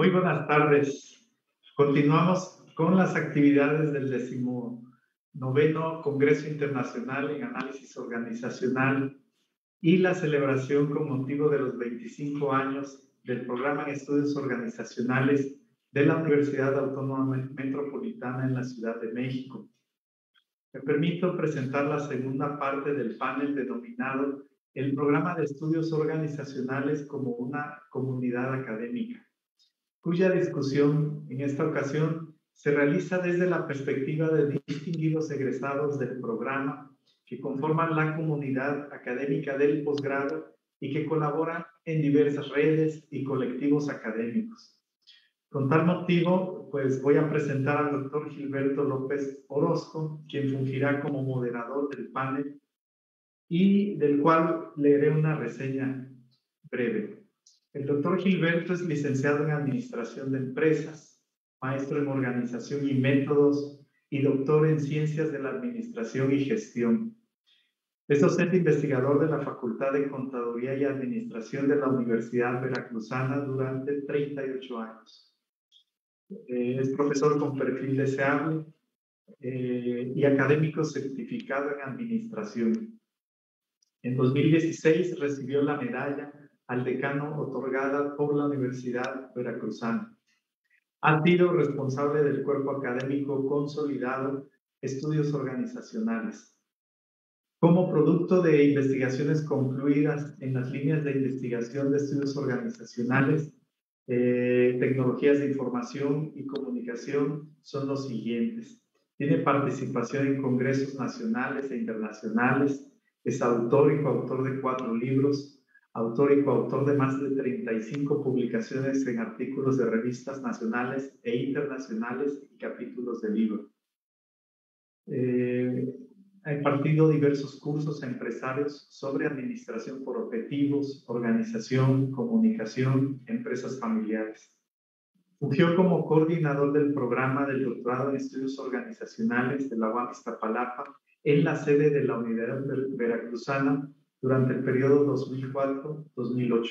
Muy buenas tardes. Continuamos con las actividades del decimonoveno Congreso Internacional en Análisis Organizacional y la celebración con motivo de los 25 años del programa en estudios organizacionales de la Universidad Autónoma Metropolitana en la Ciudad de México. Me permito presentar la segunda parte del panel denominado el programa de estudios organizacionales como una comunidad académica cuya discusión en esta ocasión se realiza desde la perspectiva de distinguidos egresados del programa que conforman la comunidad académica del posgrado y que colaboran en diversas redes y colectivos académicos. Con tal motivo, pues voy a presentar al doctor Gilberto López Orozco, quien fungirá como moderador del panel y del cual leeré una reseña breve. El doctor Gilberto es licenciado en Administración de Empresas, maestro en Organización y Métodos y doctor en Ciencias de la Administración y Gestión. Es docente investigador de la Facultad de Contaduría y Administración de la Universidad Veracruzana durante 38 años. Eh, es profesor con perfil deseable eh, y académico certificado en Administración. En 2016 recibió la medalla al decano otorgada por la Universidad Veracruzana. Ha sido responsable del cuerpo académico consolidado Estudios Organizacionales. Como producto de investigaciones concluidas en las líneas de investigación de estudios organizacionales, eh, tecnologías de información y comunicación son los siguientes. Tiene participación en congresos nacionales e internacionales, es autor y coautor de cuatro libros, autor y coautor de más de 35 publicaciones en artículos de revistas nacionales e internacionales y capítulos de libros. Eh, ha impartido diversos cursos a empresarios sobre administración por objetivos, organización, comunicación, empresas familiares. Fungió como coordinador del programa del doctorado en estudios organizacionales de la UAM Iztapalapa en la sede de la Unidad Veracruzana durante el periodo 2004-2008.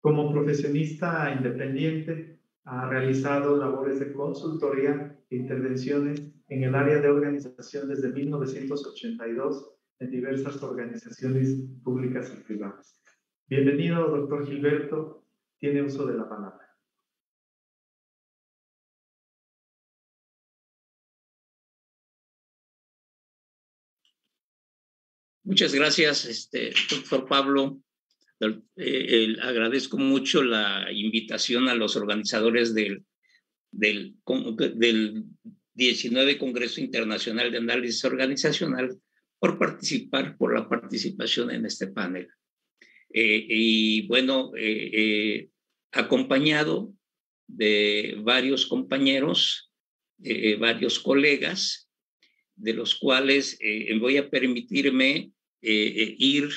Como profesionista independiente, ha realizado labores de consultoría e intervenciones en el área de organización desde 1982 en diversas organizaciones públicas y privadas. Bienvenido, doctor Gilberto. Tiene uso de la palabra. Muchas gracias, este, doctor Pablo. Eh, agradezco mucho la invitación a los organizadores del, del, del 19 Congreso Internacional de Análisis Organizacional por participar, por la participación en este panel. Eh, y bueno, eh, acompañado de varios compañeros, varios colegas, de los cuales voy a permitirme eh, eh, ir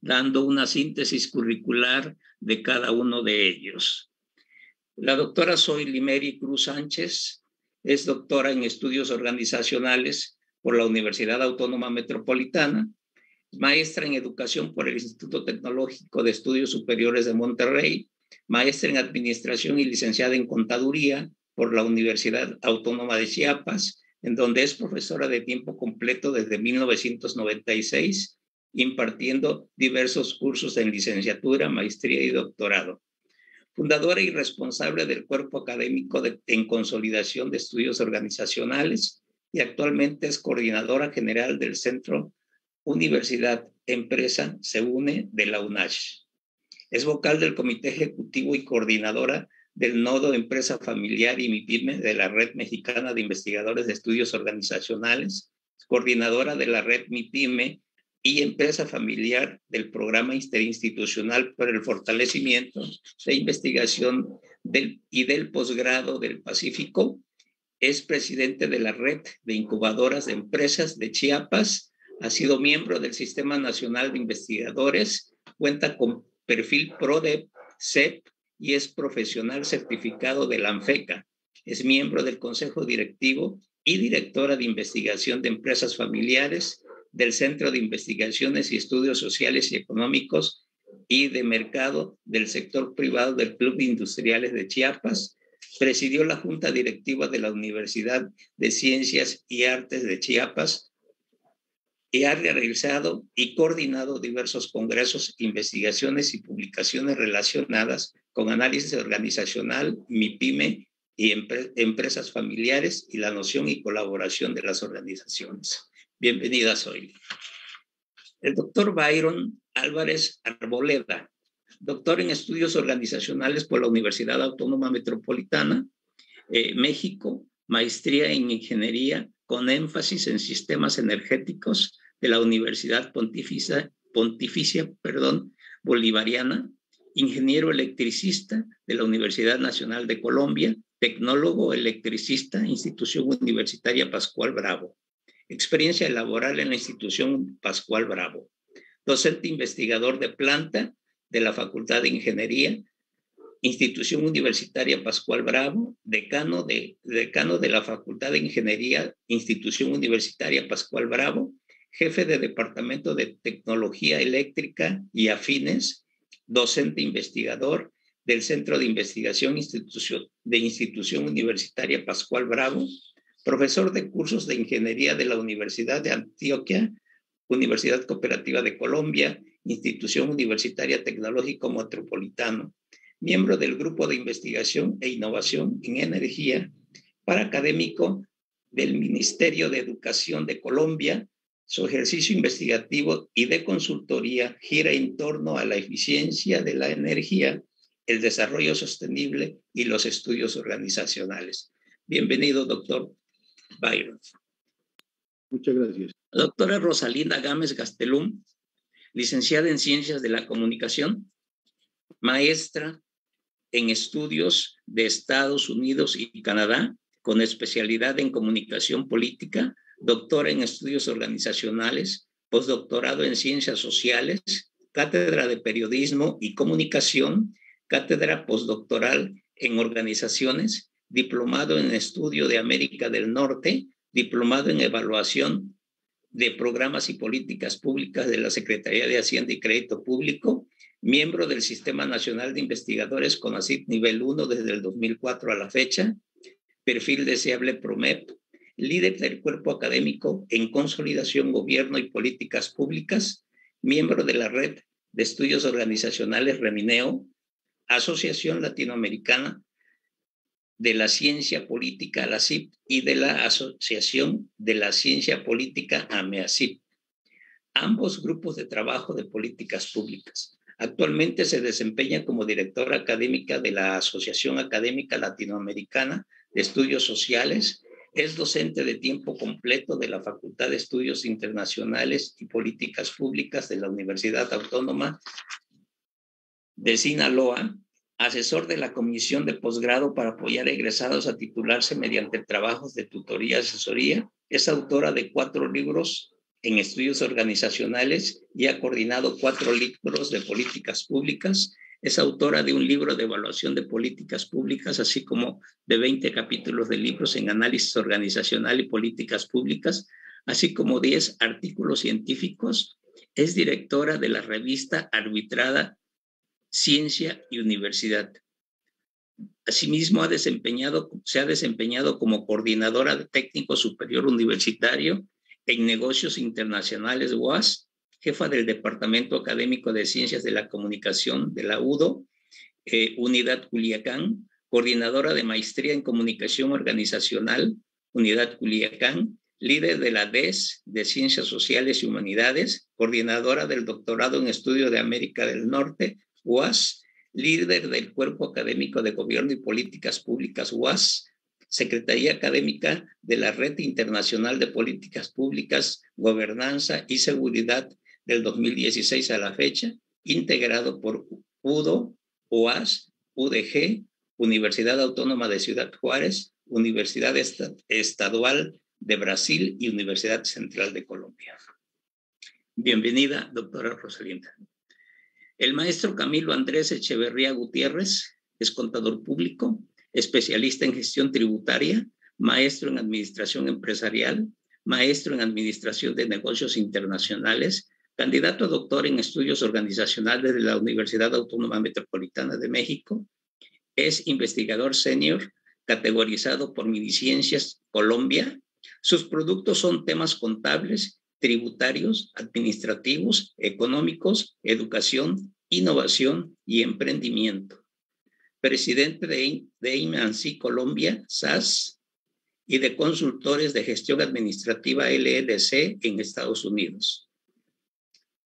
dando una síntesis curricular de cada uno de ellos. La doctora Soy Limeri Cruz Sánchez es doctora en estudios organizacionales por la Universidad Autónoma Metropolitana, maestra en educación por el Instituto Tecnológico de Estudios Superiores de Monterrey, maestra en administración y licenciada en contaduría por la Universidad Autónoma de Chiapas, en donde es profesora de tiempo completo desde 1996 impartiendo diversos cursos en licenciatura, maestría y doctorado. Fundadora y responsable del cuerpo académico en consolidación de estudios organizacionales y actualmente es coordinadora general del Centro Universidad Empresa Se Une de la UNASH. Es vocal del Comité Ejecutivo y coordinadora del Nodo Empresa Familiar y MIPYME de la Red Mexicana de Investigadores de Estudios Organizacionales, coordinadora de la Red MIPYME y empresa familiar del programa interinstitucional para el fortalecimiento de investigación y del posgrado del Pacífico. Es presidente de la red de incubadoras de empresas de Chiapas. Ha sido miembro del Sistema Nacional de Investigadores. Cuenta con perfil PRODEP, CEP y es profesional certificado de la ANFECA. Es miembro del Consejo Directivo y directora de investigación de empresas familiares del Centro de Investigaciones y Estudios Sociales y Económicos y de mercado del sector privado del Club de Industriales de Chiapas. Presidió la Junta Directiva de la Universidad de Ciencias y Artes de Chiapas y ha realizado y coordinado diversos congresos, investigaciones y publicaciones relacionadas con análisis organizacional, MIPYME y empresas familiares y la noción y colaboración de las organizaciones. Bienvenida, hoy. El doctor Byron Álvarez Arboleda, doctor en estudios organizacionales por la Universidad Autónoma Metropolitana, eh, México, maestría en ingeniería con énfasis en sistemas energéticos de la Universidad Pontificia, Bolivariana, ingeniero electricista de la Universidad Nacional de Colombia, tecnólogo electricista, institución universitaria Pascual Bravo. Experiencia laboral en la institución Pascual Bravo. Docente investigador de planta de la Facultad de Ingeniería, institución universitaria Pascual Bravo, decano de, decano de la Facultad de Ingeniería, institución universitaria Pascual Bravo, jefe de Departamento de Tecnología Eléctrica y Afines, docente investigador del Centro de Investigación de Institución Universitaria Pascual Bravo, profesor de cursos de ingeniería de la Universidad de Antioquia, Universidad Cooperativa de Colombia, Institución Universitaria Tecnológico Metropolitano, miembro del Grupo de Investigación e Innovación en Energía, para académico del Ministerio de Educación de Colombia. Su ejercicio investigativo y de consultoría gira en torno a la eficiencia de la energía, el desarrollo sostenible y los estudios organizacionales. Bienvenido, doctor Byron. Muchas gracias. Doctora Rosalinda Gámez Gastelum, licenciada en Ciencias de la Comunicación, maestra en estudios de Estados Unidos y Canadá, con especialidad en comunicación política, doctora en estudios organizacionales, postdoctorado en ciencias sociales, cátedra de periodismo y comunicación, cátedra postdoctoral en organizaciones diplomado en estudio de América del Norte, diplomado en evaluación de programas y políticas públicas de la Secretaría de Hacienda y Crédito Público, miembro del Sistema Nacional de Investigadores CONACYT nivel 1 desde el 2004 a la fecha, perfil deseable PROMEP, líder del cuerpo académico en consolidación, gobierno y políticas públicas, miembro de la red de estudios organizacionales REMINEO, Asociación Latinoamericana de la Ciencia Política, la CIP, y de la Asociación de la Ciencia Política, AMEACIP, ambos grupos de trabajo de políticas públicas. Actualmente se desempeña como directora académica de la Asociación Académica Latinoamericana de Estudios Sociales. Es docente de tiempo completo de la Facultad de Estudios Internacionales y Políticas Públicas de la Universidad Autónoma de Sinaloa asesor de la Comisión de Posgrado para apoyar a egresados a titularse mediante trabajos de tutoría y asesoría. Es autora de cuatro libros en estudios organizacionales y ha coordinado cuatro libros de políticas públicas. Es autora de un libro de evaluación de políticas públicas, así como de 20 capítulos de libros en análisis organizacional y políticas públicas, así como 10 artículos científicos. Es directora de la revista arbitrada ciencia y universidad. Asimismo, ha desempeñado, se ha desempeñado como coordinadora de técnico superior universitario en negocios internacionales UAS, jefa del Departamento Académico de Ciencias de la Comunicación de la UDO, eh, Unidad Culiacán, coordinadora de maestría en comunicación organizacional, Unidad Culiacán, líder de la DES de Ciencias Sociales y Humanidades, coordinadora del doctorado en estudio de América del Norte, UAS, líder del Cuerpo Académico de Gobierno y Políticas Públicas UAS, Secretaría Académica de la Red Internacional de Políticas Públicas, Gobernanza y Seguridad del 2016 a la fecha, integrado por UDO, UAS, UDG, Universidad Autónoma de Ciudad Juárez, Universidad Estadual de Brasil y Universidad Central de Colombia. Bienvenida, doctora Rosalinda. El maestro Camilo Andrés Echeverría Gutiérrez es contador público, especialista en gestión tributaria, maestro en administración empresarial, maestro en administración de negocios internacionales, candidato a doctor en estudios organizacionales de la Universidad Autónoma Metropolitana de México. Es investigador senior categorizado por Miniciencias Colombia. Sus productos son temas contables, tributarios, administrativos, económicos, educación, innovación y emprendimiento. Presidente de, de Colombia, SAS, y de consultores de gestión administrativa LLC en Estados Unidos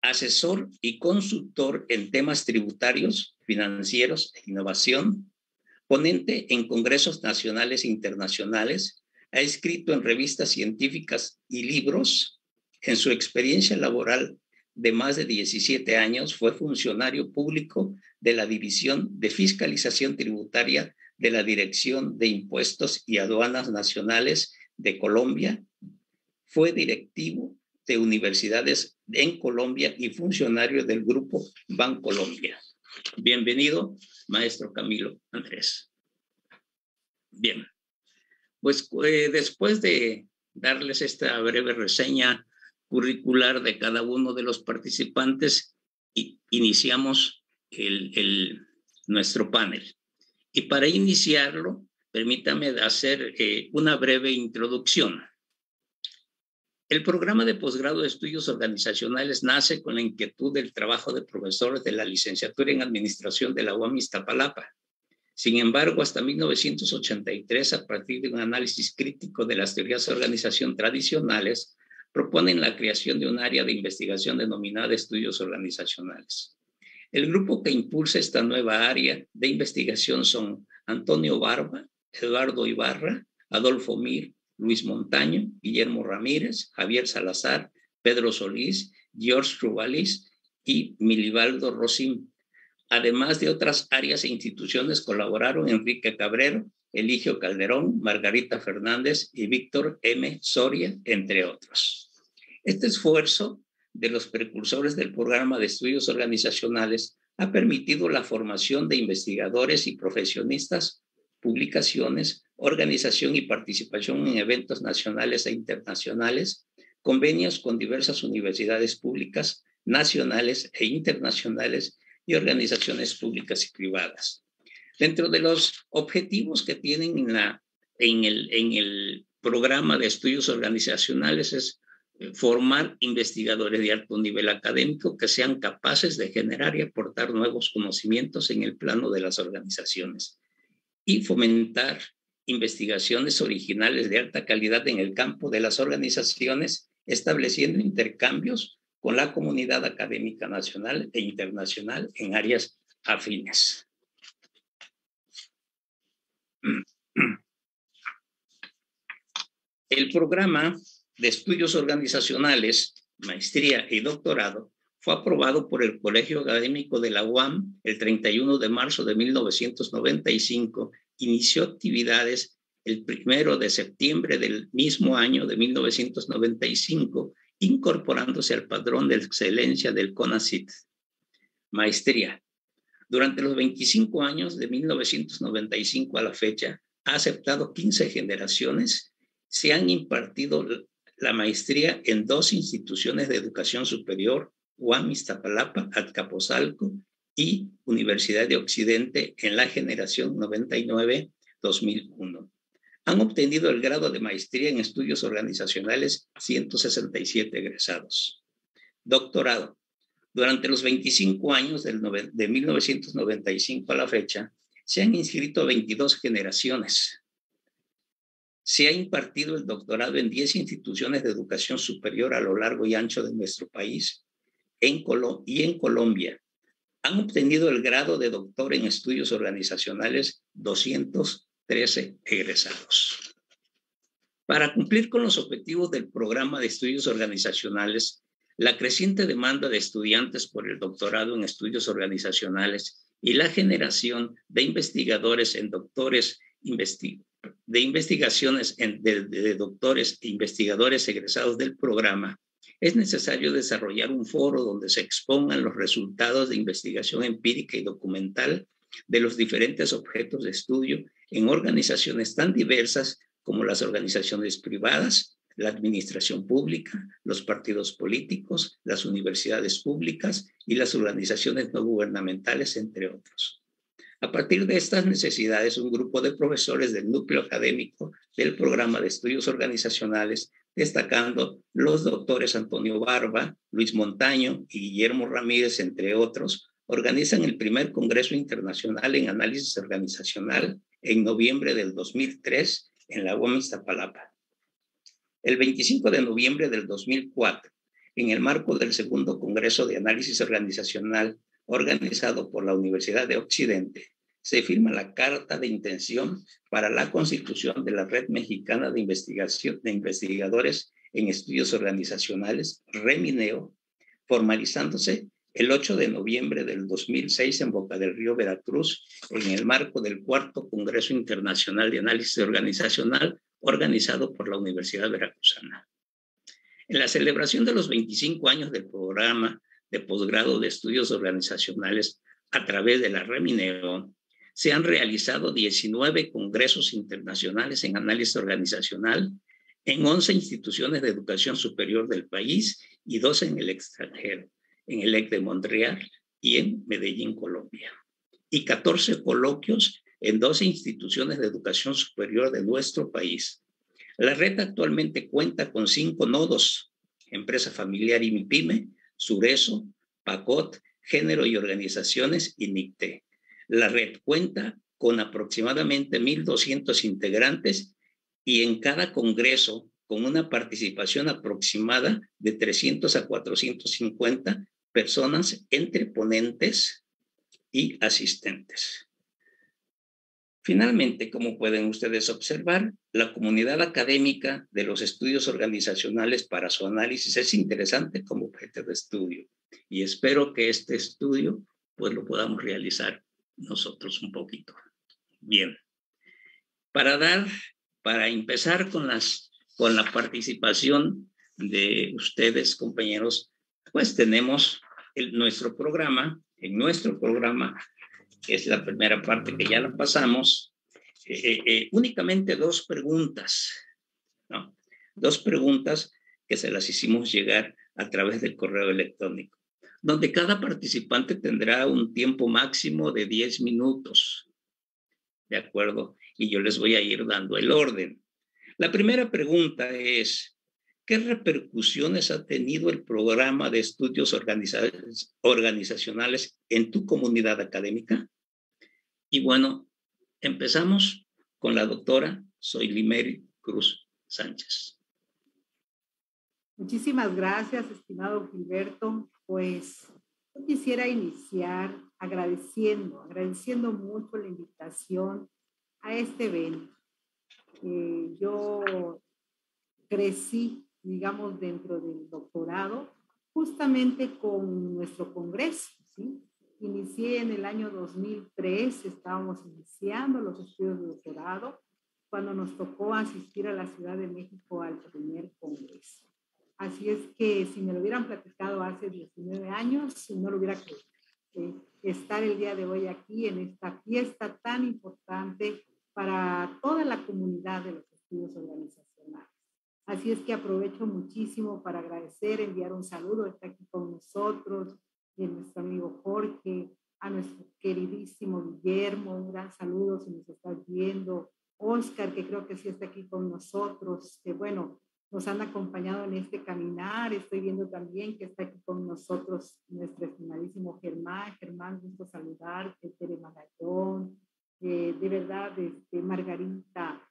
asesor y consultor en temas tributarios, financieros e innovación, ponente en congresos nacionales e internacionales, ha escrito en revistas científicas y libros. En su experiencia laboral de más de 17 años fue funcionario público de la División de Fiscalización Tributaria de la Dirección de Impuestos y Aduanas Nacionales de Colombia. Fue directivo de universidades en Colombia y funcionario del grupo Bancolombia. Bienvenido, maestro Camilo Andrés. Bien, pues eh, después de darles esta breve reseña curricular de cada uno de los participantes, iniciamos el, nuestro panel. Y para iniciarlo, permítame hacer eh, una breve introducción. El programa de posgrado de estudios organizacionales nace con la inquietud del trabajo de profesores de la licenciatura en administración de la UAM Iztapalapa. Sin embargo, hasta 1983, a partir de un análisis crítico de las teorías de organización tradicionales, proponen la creación de un área de investigación denominada estudios organizacionales. El grupo que impulsa esta nueva área de investigación son Antonio Barba, Eduardo Ibarra, Adolfo Mir, Luis Montaño, Guillermo Ramírez, Javier Salazar, Pedro Solís, George Rubalis y Milibaldo Rosim. Además de otras áreas e instituciones, colaboraron Enrique Cabrero, Eligio Calderón, Margarita Fernández y Víctor M. Soria, entre otros. Este esfuerzo de los precursores del programa de estudios organizacionales ha permitido la formación de investigadores y profesionistas, publicaciones, organización y participación en eventos nacionales e internacionales, convenios con diversas universidades públicas, nacionales e internacionales y organizaciones públicas y privadas. Dentro de los objetivos que tienen en, el programa de estudios organizacionales es eh, formar investigadores de alto nivel académico que sean capaces de generar y aportar nuevos conocimientos en el plano de las organizaciones y fomentar investigaciones originales de alta calidad en el campo de las organizaciones, estableciendo intercambios con la comunidad académica nacional e internacional en áreas afines. El programa de estudios organizacionales, maestría y doctorado fue aprobado por el Colegio Académico de la UAM el 31 de marzo de 1995 inició actividades el primero de septiembre del mismo año de 1995, incorporándose al padrón de excelencia del CONACIT. Maestría. Durante los 25 años de 1995 a la fecha, ha aceptado 15 generaciones. Se han impartido la maestría en dos instituciones de educación superior, UAM Iztapalapa, Azcapotzalco y Universidad de Occidente en la generación 99-2001. Han obtenido el grado de maestría en estudios organizacionales 167 egresados. Doctorado. Durante los 25 años del de 1995 a la fecha, se han inscrito 22 generaciones. Se ha impartido el doctorado en 10 instituciones de educación superior a lo largo y ancho de nuestro país y en Colombia, han obtenido el grado de doctor en estudios organizacionales 213 egresados. Para cumplir con los objetivos del programa de estudios organizacionales, la creciente demanda de estudiantes por el doctorado en estudios organizacionales y la generación de investigadores en doctores de investigaciones de doctores e investigadores egresados del programa es necesario desarrollar un foro donde se expongan los resultados de investigación empírica y documental de los diferentes objetos de estudio en organizaciones tan diversas como las organizaciones privadas, la administración pública, los partidos políticos, las universidades públicas y las organizaciones no gubernamentales, entre otros. A partir de estas necesidades, un grupo de profesores del núcleo académico del programa de estudios organizacionales, destacando los doctores Antonio Barba, Luis Montaño y Guillermo Ramírez, entre otros, organizan el primer Congreso Internacional en Análisis Organizacional en noviembre del 2003 en la UAM Iztapalapa. El 25 de noviembre del 2004, en el marco del segundo Congreso de Análisis Organizacional organizado por la Universidad de Occidente, se firma la Carta de Intención para la constitución de la Red Mexicana de, Investigación, de Investigadores en Estudios Organizacionales, REMINEO, formalizándose el 8 de noviembre del 2006 en Boca del Río, Veracruz, en el marco del cuarto Congreso Internacional de Análisis Organizacional organizado por la Universidad Veracruzana. En la celebración de los 25 años del programa de posgrado de estudios organizacionales a través de la Remineo, se han realizado 19 congresos internacionales en análisis organizacional en 11 instituciones de educación superior del país y dos en el extranjero en el EC de Montreal y en Medellín, Colombia. Y 14 coloquios en 12 instituciones de educación superior de nuestro país. La red actualmente cuenta con cinco nodos, Empresa Familiar y MIPYME, Sureso, PACOT, Género y Organizaciones y NICTE. La red cuenta con aproximadamente 1.200 integrantes y en cada congreso con una participación aproximada de 300 a 450 personas entre ponentes y asistentes. Finalmente, como pueden ustedes observar, la comunidad académica de los estudios organizacionales para su análisis es interesante como objeto de estudio y espero que este estudio pues lo podamos realizar nosotros un poquito. Bien, para dar, para empezar con las, con la participación de ustedes, compañeros, pues tenemos nuestro programa, en nuestro programa, es la primera parte que ya la pasamos, eh, eh, eh, únicamente dos preguntas. Dos preguntas que se las hicimos llegar a través del correo electrónico, donde cada participante tendrá un tiempo máximo de 10 minutos, ¿de acuerdo? Y yo les voy a ir dando el orden. La primera pregunta es, ¿Qué repercusiones ha tenido el programa de estudios organizacionales en tu comunidad académica? Y bueno, empezamos con la doctora Soy Limeri Cruz Sánchez. Muchísimas gracias, estimado Gilberto. Pues yo quisiera iniciar agradeciendo, agradeciendo mucho la invitación a este evento. Eh, yo crecí digamos, dentro del doctorado, justamente con nuestro congreso, ¿sí? Inicié en el año 2003, estábamos iniciando los estudios de doctorado, cuando nos tocó asistir a la Ciudad de México al primer congreso. Así es que si me lo hubieran platicado hace 19 años, no lo hubiera creído. Eh, estar el día de hoy aquí en esta fiesta tan importante para toda la comunidad de los. Así es que aprovecho muchísimo para agradecer, enviar un saludo, está aquí con nosotros, y nuestro amigo Jorge, a nuestro queridísimo Guillermo, un gran saludo si nos estás viendo, Oscar, que creo que sí está aquí con nosotros, que bueno, nos han acompañado en este caminar. Estoy viendo también que está aquí con nosotros nuestro estimadísimo Germán. Germán, gusto saludarte, Tere Magallón, eh, de verdad, este, Margarita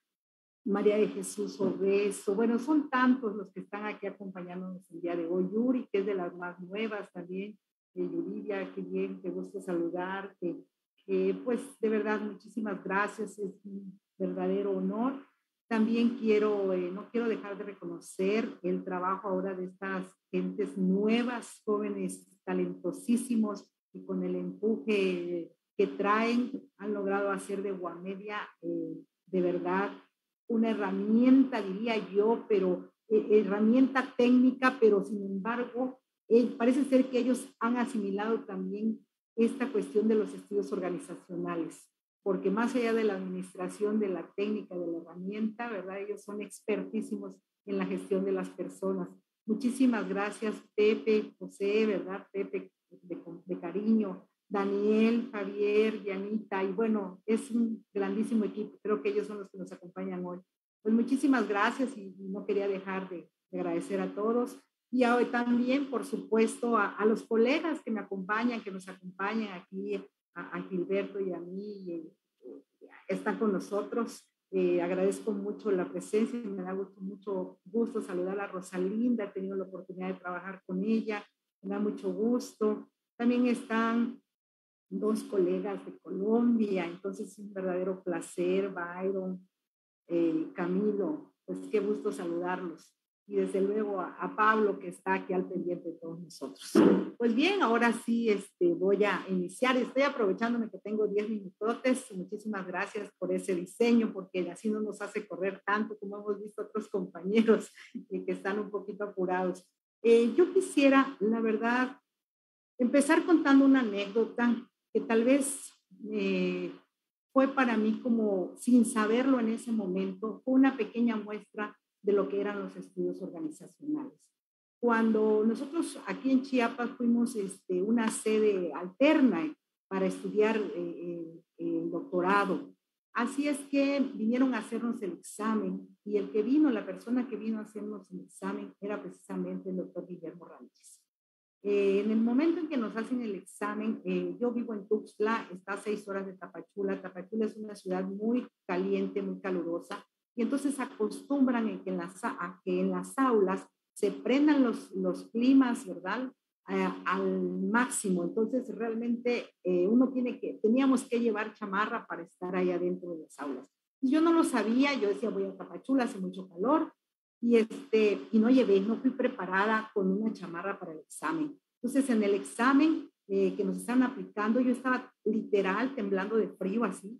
María de Jesús Obeso. Bueno, son tantos los que están aquí acompañándonos el día de hoy. Yuri, que es de las más nuevas también. Eh, Yuridia, qué bien, qué gusto saludarte. Eh, pues de verdad, muchísimas gracias. Es un verdadero honor. También quiero, eh, no quiero dejar de reconocer el trabajo ahora de estas gentes nuevas, jóvenes, talentosísimos y con el empuje que traen, han logrado hacer de Guamedia de verdad una herramienta, diría yo, pero eh, herramienta técnica, pero sin embargo, eh, parece ser que ellos han asimilado también esta cuestión de los estudios organizacionales. porque más allá de la administración, de la técnica, de la herramienta, ¿verdad? Ellos son expertísimos en la gestión de las personas. Muchísimas gracias, Pepe, José, ¿verdad? Pepe, de, cariño, Daniel, Javier, Yanita, y bueno, es un grandísimo equipo. Creo que ellos son los que nos acompañan hoy. Pues muchísimas gracias y, no quería dejar de, agradecer a todos. Y hoy también, por supuesto, a, los colegas que me acompañan, que nos acompañan aquí, a, Gilberto y a mí, eh, están con nosotros. Eh, agradezco mucho la presencia, me da mucho gusto saludar a Rosalinda, he tenido la oportunidad de trabajar con ella, me da mucho gusto. También están dos colegas de Colombia, entonces es un verdadero placer, Byron, eh, Camilo, pues qué gusto saludarlos y desde luego a, Pablo que está aquí al pendiente de todos nosotros. Pues bien, ahora sí este, voy a iniciar. Estoy aprovechándome que tengo 10 minutos. Muchísimas gracias por ese diseño, porque así no nos hace correr tanto como hemos visto otros compañeros que están un poquito apurados. Eh, yo quisiera, la verdad, empezar contando una anécdota que tal vez eh, fue para mí como, sin saberlo en ese momento, fue una pequeña muestra de lo que eran los estudios organizacionales. Cuando nosotros aquí en Chiapas fuimos este, una sede alterna para estudiar eh, el doctorado, así es que vinieron a hacernos el examen y el que vino, la persona que vino a hacernos el examen era precisamente el doctor Guillermo Ramírez. Eh, en el momento en que nos hacen el examen, yo vivo en Tuxtla, está a seis horas de Tapachula. Tapachula es una ciudad muy caliente, muy calurosa. Y entonces acostumbran en que en las, a que en las aulas se prendan los, los climas, ¿verdad? al máximo. Entonces, realmente eh, uno tiene que, teníamos que llevar chamarra para estar ahí adentro de las aulas. Yo no lo sabía, yo decía, voy a Tapachula, hace mucho calor, y, este, y no llevé, no fui preparada con una chamarra para el examen. Entonces, en el examen eh, que nos están aplicando, yo estaba literal temblando de frío así,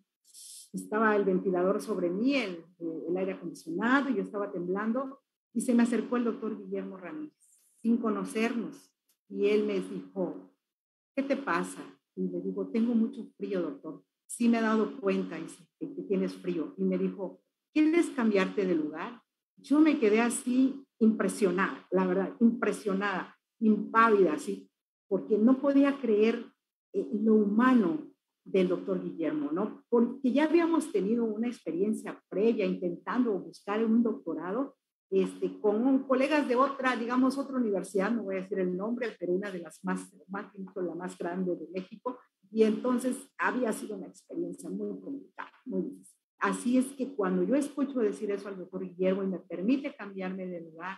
estaba el ventilador sobre mí, el, el aire acondicionado, y yo estaba temblando, y se me acercó el doctor Guillermo Ramírez, sin conocernos, y él me dijo, ¿qué te pasa? Y le digo, tengo mucho frío, doctor. Sí me he dado cuenta, que tienes frío. Y me dijo, ¿quieres cambiarte de lugar? Yo me quedé así impresionada, la verdad, impresionada, impávida, así, porque no podía creer eh, lo humano del doctor Guillermo, ¿no? Porque ya habíamos tenido una experiencia previa intentando buscar un doctorado este, con colegas de otra, digamos, otra universidad, no voy a decir el nombre, pero una de las más, más la más grande de México, y entonces había sido una experiencia muy complicada, muy difícil. Así es que cuando yo escucho decir eso al doctor Guillermo y me permite cambiarme de lugar,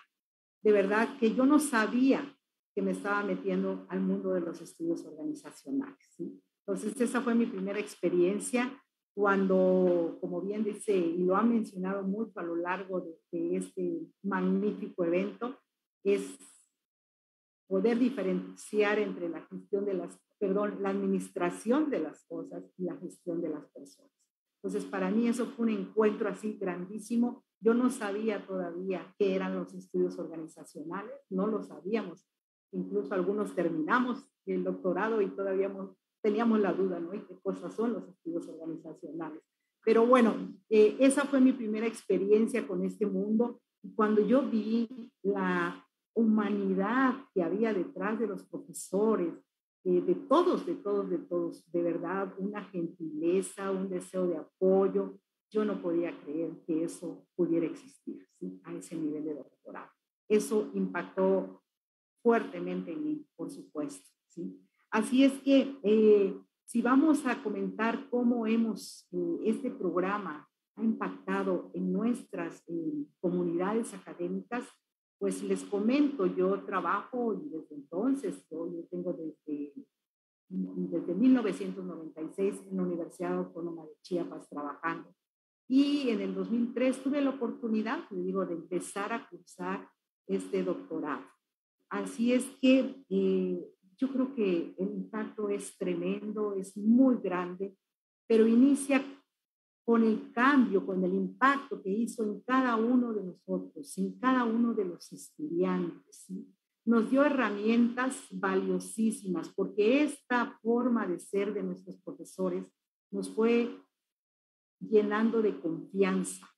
de verdad que yo no sabía que me estaba metiendo al mundo de los estudios organizacionales. ¿sí? Entonces, esa fue mi primera experiencia cuando, como bien dice, y lo ha mencionado mucho a lo largo de, este magnífico evento, es poder diferenciar entre la gestión de las, perdón, la administración de las cosas y la gestión de las personas. Entonces, para mí eso fue un encuentro así grandísimo. Yo no sabía todavía qué eran los estudios organizacionales, no lo sabíamos. Incluso algunos terminamos el doctorado y todavía teníamos la duda, ¿no? ¿Y qué cosas son los estudios organizacionales? Pero bueno, eh, esa fue mi primera experiencia con este mundo. Cuando yo vi la humanidad que había detrás de los profesores, eh, de todos, de todos, de todos, de verdad, una gentileza, un deseo de apoyo, yo no podía creer que eso pudiera existir ¿sí? a ese nivel de doctorado. Eso impactó fuertemente en mí, por supuesto. ¿sí? Así es que eh, si vamos a comentar cómo hemos, eh, este programa ha impactado en nuestras eh, comunidades académicas, pues les comento, yo trabajo desde entonces, yo, tengo desde, desde 1996 en la Universidad Autónoma de Chiapas trabajando. Y en el 2003 tuve la oportunidad, le digo, de empezar a cursar este doctorado. Así es que yo creo que el impacto es tremendo, es muy grande, pero inicia con el cambio, con el impacto que hizo en cada uno de nosotros, en cada uno de los estudiantes. Nos dio herramientas valiosísimas porque esta forma de ser de nuestros profesores nos fue llenando de confianza,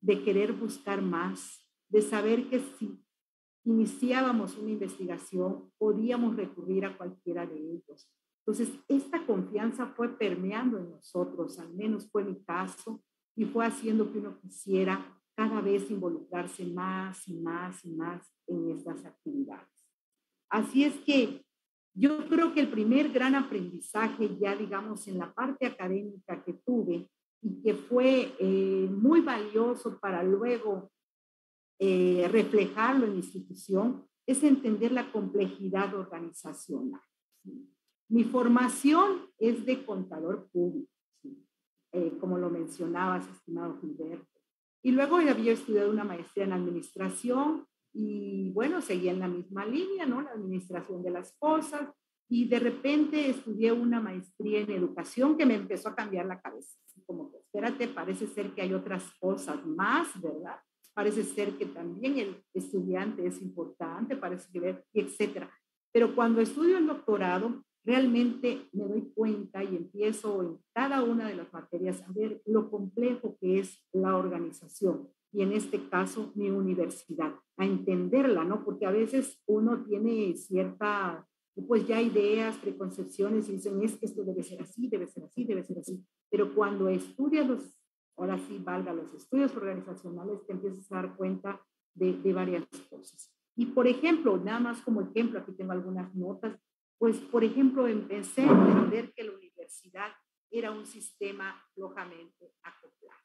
de querer buscar más, de saber que si iniciábamos una investigación, podíamos recurrir a cualquiera de ellos. Entonces, esta confianza fue permeando en nosotros, al menos fue mi caso, y fue haciendo que uno quisiera cada vez involucrarse más y más y más en estas actividades. Así es que yo creo que el primer gran aprendizaje, ya digamos en la parte académica que tuve y que fue eh, muy valioso para luego eh, reflejarlo en la institución, es entender la complejidad organizacional. Mi formación es de contador público, eh, como lo mencionabas, estimado Gilberto. Y luego había estudiado una maestría en administración y bueno, seguía en la misma línea, ¿no? La administración de las cosas. Y de repente estudié una maestría en educación que me empezó a cambiar la cabeza. Como que, espérate, parece ser que hay otras cosas más, ¿verdad? Parece ser que también el estudiante es importante, parece que, etcétera. Pero cuando estudio el doctorado, realmente me doy cuenta y empiezo en cada una de las materias a ver lo complejo que es la organización y en este caso mi universidad, a entenderla, ¿no? Porque a veces uno tiene cierta, pues ya ideas, preconcepciones y dicen, es que esto debe ser así, debe ser así, debe ser así. Pero cuando estudias los, ahora sí valga, los estudios organizacionales, te empiezas a dar cuenta de, de varias cosas. Y por ejemplo, nada más como ejemplo, aquí tengo algunas notas, pues por ejemplo empecé a entender que la universidad era un sistema flojamente acoplado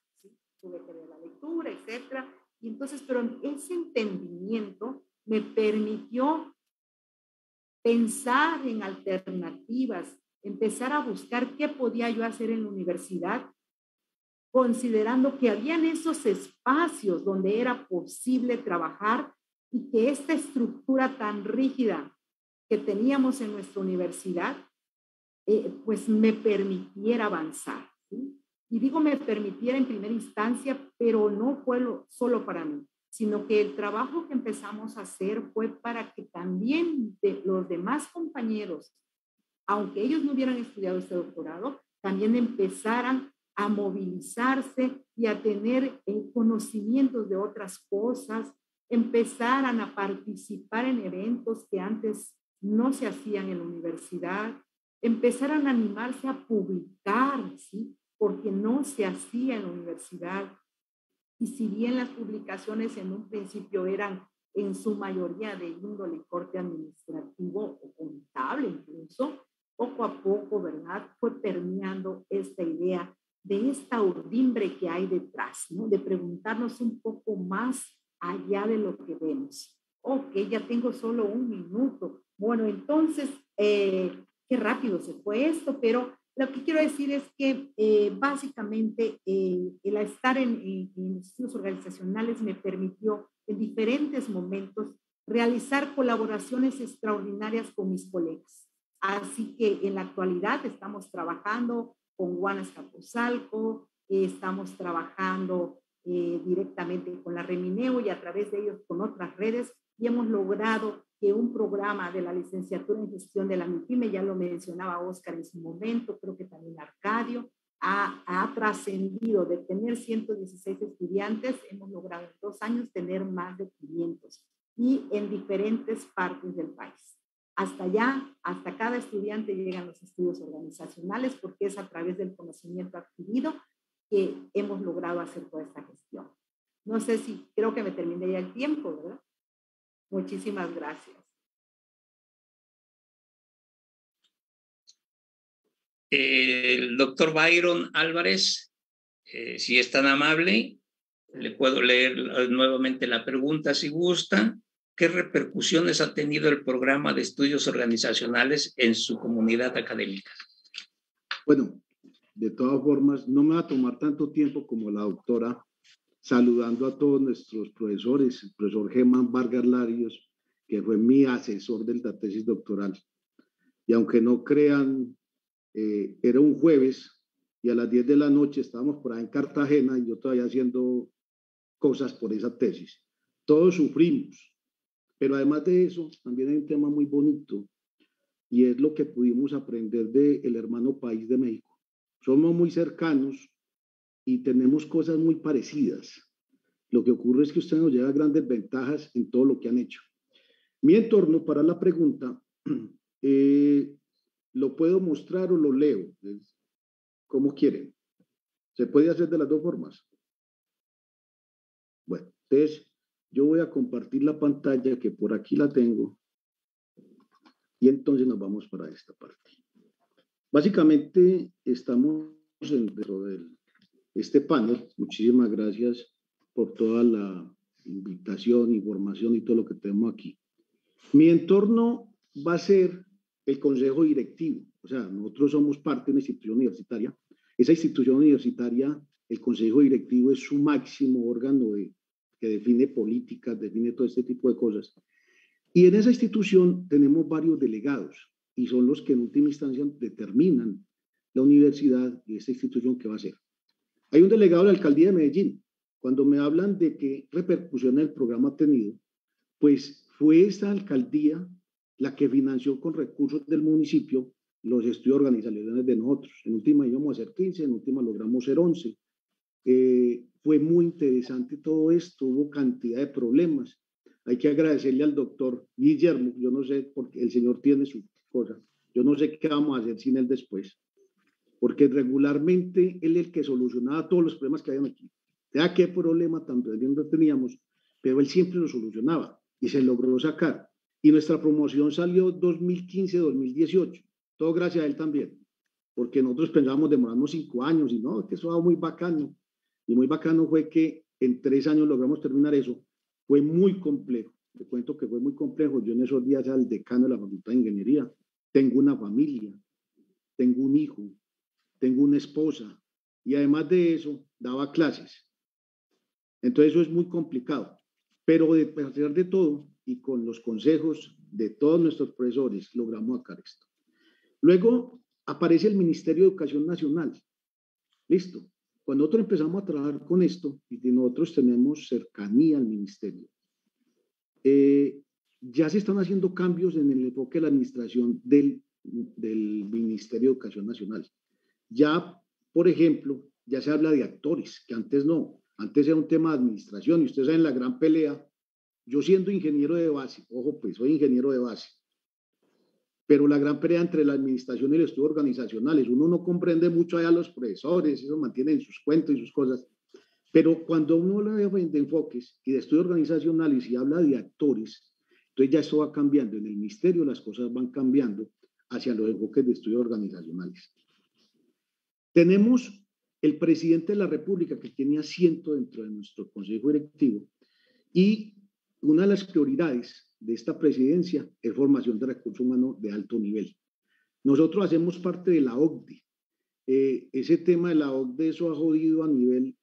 tuve que ver la lectura, etcétera. Y entonces, pero ese entendimiento me permitió pensar en alternativas, empezar a buscar qué podía yo hacer en la universidad, considerando que habían esos espacios donde era posible trabajar y que esta estructura tan rígida que teníamos en nuestra universidad, eh, pues me permitiera avanzar. ¿sí? Y digo, me permitiera en primera instancia, pero no fue solo para mí, sino que el trabajo que empezamos a hacer fue para que también de los demás compañeros, aunque ellos no hubieran estudiado este doctorado, también empezaran a movilizarse y a tener eh, conocimientos de otras cosas, empezaran a participar en eventos que antes no se hacían en la universidad, empezaran a animarse a publicar, ¿sí? porque no se hacía en la universidad. Y si bien las publicaciones en un principio eran en su mayoría de índole corte administrativo o contable incluso, poco a poco, ¿verdad? Fue permeando esta idea de esta urdimbre que hay detrás, ¿no? De preguntarnos un poco más allá de lo que vemos. Ok, ya tengo solo un minuto. Bueno, entonces, eh, qué rápido se fue esto, pero lo que quiero decir es que eh, básicamente eh, el estar en, en, estudios organizacionales me permitió en diferentes momentos realizar colaboraciones extraordinarias con mis colegas. Así que en la actualidad estamos trabajando con Juanas Capuzalco, eh, estamos trabajando directamente con la Remineo y a través de ellos con otras redes y hemos logrado que un programa de la licenciatura en gestión de la MIPIME, ya lo mencionaba Oscar en su momento, creo que también Arcadio, ha, ha trascendido de tener 116 estudiantes, hemos logrado en dos años tener más de 500 y en diferentes partes del país. Hasta allá, hasta cada estudiante llegan los estudios organizacionales porque es a través del conocimiento adquirido que hemos logrado hacer toda esta gestión. No sé si creo que me terminé ya el tiempo, ¿verdad? Muchísimas gracias. El doctor Byron Álvarez, eh, si es tan amable, le puedo leer nuevamente la pregunta si gusta. ¿Qué repercusiones ha tenido el programa de estudios organizacionales en su comunidad académica? Bueno, de todas formas, no me va a tomar tanto tiempo como la doctora saludando a todos nuestros profesores, el profesor Germán Vargas Larios, que fue mi asesor de la tesis doctoral. Y aunque no crean, eh, era un jueves y a las 10 de la noche estábamos por ahí en Cartagena y yo todavía haciendo cosas por esa tesis. Todos sufrimos, pero además de eso, también hay un tema muy bonito y es lo que pudimos aprender del el hermano país de México. Somos muy cercanos, y tenemos cosas muy parecidas. Lo que ocurre es que usted nos lleva grandes ventajas en todo lo que han hecho. Mi entorno para la pregunta, eh, ¿lo puedo mostrar o lo leo? Como quieren. Se puede hacer de las dos formas. Bueno, entonces yo voy a compartir la pantalla que por aquí la tengo y entonces nos vamos para esta parte. Básicamente estamos dentro de este panel. Muchísimas gracias por toda la invitación, información y todo lo que tenemos aquí. Mi entorno va a ser el consejo directivo. O sea, nosotros somos parte de una institución universitaria. Esa institución universitaria, el consejo directivo es su máximo órgano que define políticas, define todo este tipo de cosas. Y en esa institución tenemos varios delegados y son los que en última instancia determinan la universidad y esta institución que va a ser. Hay un delegado de la alcaldía de Medellín. Cuando me hablan de qué repercusión el programa ha tenido, pues fue esta alcaldía la que financió con recursos del municipio los estudios organizacionales de nosotros. En última íbamos a ser 15, en última logramos ser 11. Eh, fue muy interesante todo esto, hubo cantidad de problemas. Hay que agradecerle al doctor Guillermo, yo no sé, porque el señor tiene su cosa, yo no sé qué vamos a hacer sin él después, porque regularmente él es el que solucionaba todos los problemas que habían aquí. Ya qué problema tan tremendo teníamos, pero él siempre lo solucionaba y se logró sacar. Y nuestra promoción salió 2015-2018, todo gracias a él también, porque nosotros pensábamos demorarnos cinco años y no, que eso va muy bacano. Y muy bacano fue que en tres años logramos terminar eso. Fue muy complejo. Te cuento que fue muy complejo. Yo en esos días era el decano de la Facultad de Ingeniería. Tengo una familia, tengo un hijo, tengo una esposa y además de eso daba clases. Entonces eso es muy complicado. Pero de, a pesar de todo y con los consejos de todos nuestros profesores logramos sacar esto. Luego aparece el Ministerio de Educación Nacional. Listo. Cuando nosotros empezamos a trabajar con esto y nosotros tenemos cercanía al ministerio, eh, ya se están haciendo cambios en el enfoque de la administración del, del Ministerio de Educación Nacional. Ya, por ejemplo, ya se habla de actores, que antes no. Antes era un tema de administración y ustedes saben la gran pelea. Yo siendo ingeniero de base, ojo pues, soy ingeniero de base, pero la gran pelea entre la administración y el estudio organizacional uno no comprende mucho allá los profesores, eso mantienen sus cuentos y sus cosas, pero cuando uno habla de enfoques y de estudio organizacional y habla de actores, entonces ya esto va cambiando. En el misterio las cosas van cambiando hacia los enfoques de estudios organizacionales. Tenemos el presidente de la República que tiene asiento dentro de nuestro Consejo Directivo y una de las prioridades de esta presidencia es formación de recursos humanos de alto nivel. Nosotros hacemos parte de la OCDE. Eh, ese tema de la OCDE, eso ha jodido a nivel,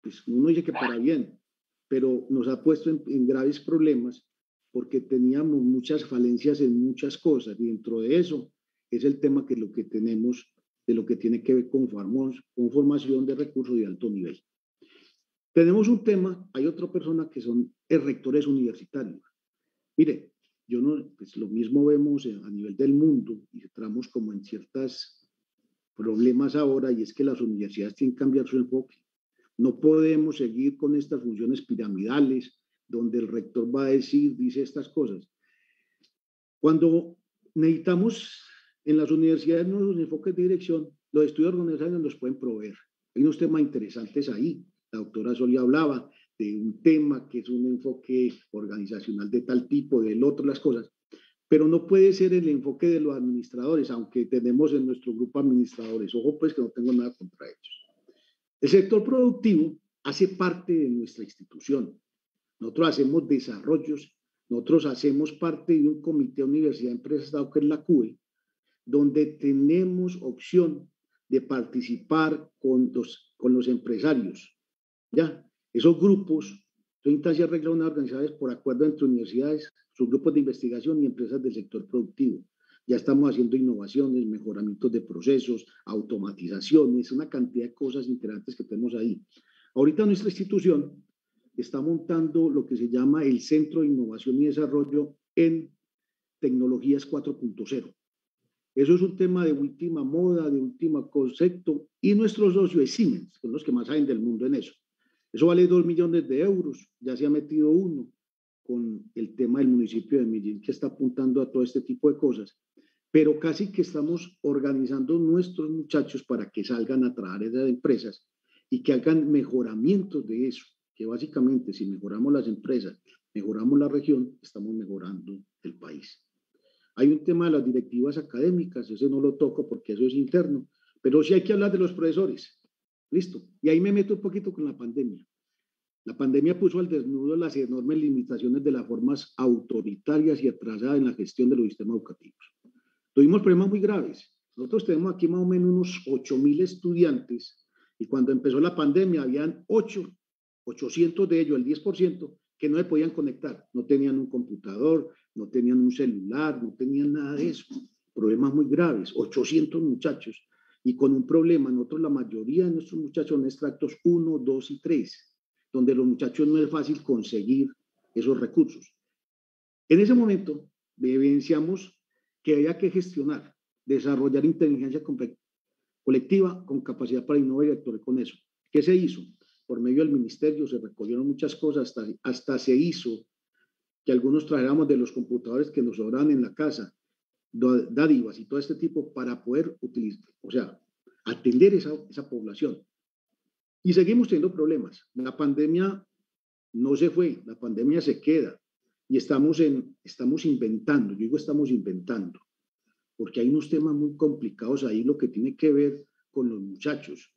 pues uno dice que para bien, pero nos ha puesto en, en graves problemas porque teníamos muchas falencias en muchas cosas y dentro de eso es el tema que lo que tenemos de lo que tiene que ver con, con formación de recursos de alto nivel. Tenemos un tema, hay otra persona que son rectores universitarios. Mire, yo no, pues lo mismo vemos a nivel del mundo y entramos como en ciertos problemas ahora y es que las universidades tienen que cambiar su enfoque. No podemos seguir con estas funciones piramidales donde el rector va a decir, dice estas cosas. Cuando necesitamos en las universidades nuevos enfoques de dirección, los estudios organizacionales nos pueden proveer. Hay unos temas interesantes ahí. La doctora Solia hablaba de un tema que es un enfoque organizacional de tal tipo, del otro, las cosas. Pero no puede ser el enfoque de los administradores, aunque tenemos en nuestro grupo administradores. Ojo, pues que no tengo nada contra ellos. El sector productivo hace parte de nuestra institución. Nosotros hacemos desarrollos, nosotros hacemos parte de un comité Universidad Empresa Estado que es la CUE, donde tenemos opción de participar con los, con los empresarios. ¿ya? Esos grupos son instancias regladas organizadas por acuerdo entre universidades, sus grupos de investigación y empresas del sector productivo. Ya estamos haciendo innovaciones, mejoramientos de procesos, automatizaciones, una cantidad de cosas interesantes que tenemos ahí. Ahorita nuestra institución está montando lo que se llama el Centro de Innovación y Desarrollo en Tecnologías 4.0. Eso es un tema de última moda, de último concepto, y nuestro socio es Siemens, son los que más saben del mundo en eso. Eso vale dos millones de euros, ya se ha metido uno con el tema del municipio de Medellín que está apuntando a todo este tipo de cosas, pero casi que estamos organizando nuestros muchachos para que salgan a trabajar en las empresas y que hagan mejoramientos de eso, que básicamente si mejoramos las empresas, mejoramos la región, estamos mejorando el país. Hay un tema de las directivas académicas, ese no lo toco porque eso es interno, pero sí hay que hablar de los profesores. Listo. Y ahí me meto un poquito con la pandemia. La pandemia puso al desnudo las enormes limitaciones de las formas autoritarias y atrasadas en la gestión de los sistemas educativos. Tuvimos problemas muy graves. Nosotros tenemos aquí más o menos unos 8.000 estudiantes y cuando empezó la pandemia habían 8, 800 de ellos, el 10%, que no se podían conectar. No tenían un computador, no tenían un celular, no tenían nada de eso. Problemas muy graves, 800 muchachos. Y con un problema, nosotros la mayoría de nuestros muchachos son extractos 1, 2 y 3, donde los muchachos no es fácil conseguir esos recursos. En ese momento evidenciamos que había que gestionar, desarrollar inteligencia colectiva con capacidad para innovar y actuar con eso. ¿Qué se hizo? Por medio del ministerio se recogieron muchas cosas, hasta, hasta se hizo que algunos trajéramos de los computadores que nos sobran en la casa, dádivas y todo este tipo para poder utilizar, o sea, atender esa, esa población. Y seguimos teniendo problemas. La pandemia no se fue, la pandemia se queda y estamos, en, estamos inventando, yo digo estamos inventando, porque hay unos temas muy complicados ahí, lo que tiene que ver con los muchachos.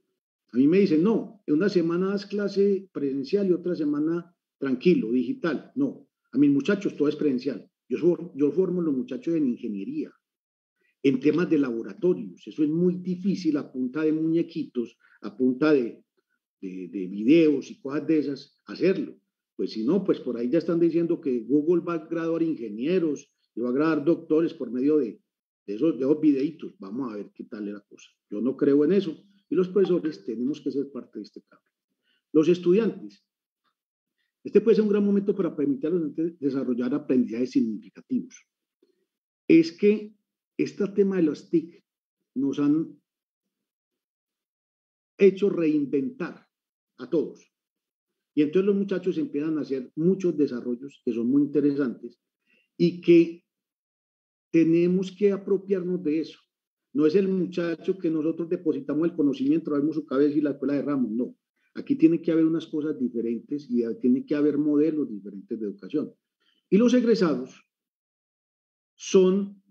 A mí me dicen, no, en una semana das clase presencial y otra semana tranquilo, digital. No, a mis muchachos todo es presencial. Yo, yo formo los muchachos en ingeniería, en temas de laboratorios. Eso es muy difícil a punta de muñequitos, a punta de videos y cosas de esas, hacerlo. Pues si no, pues por ahí ya están diciendo que Google va a graduar ingenieros y va a graduar doctores por medio de, de esos, de esos videitos. Vamos a ver qué tal es la cosa. Yo no creo en eso. Y los profesores tenemos que ser parte de este cambio. Los estudiantes, este puede ser un gran momento para permitir a los estudiantes desarrollar aprendizajes significativos. Es que este tema de los TIC nos han hecho reinventar a todos. Y entonces los muchachos empiezan a hacer muchos desarrollos que son muy interesantes y que tenemos que apropiarnos de eso. No es el muchacho que nosotros depositamos el conocimiento, vemos su cabeza y la escuela de Ramos, no. Aquí tiene que haber unas cosas diferentes y tiene que haber modelos diferentes de educación. Y los egresados son,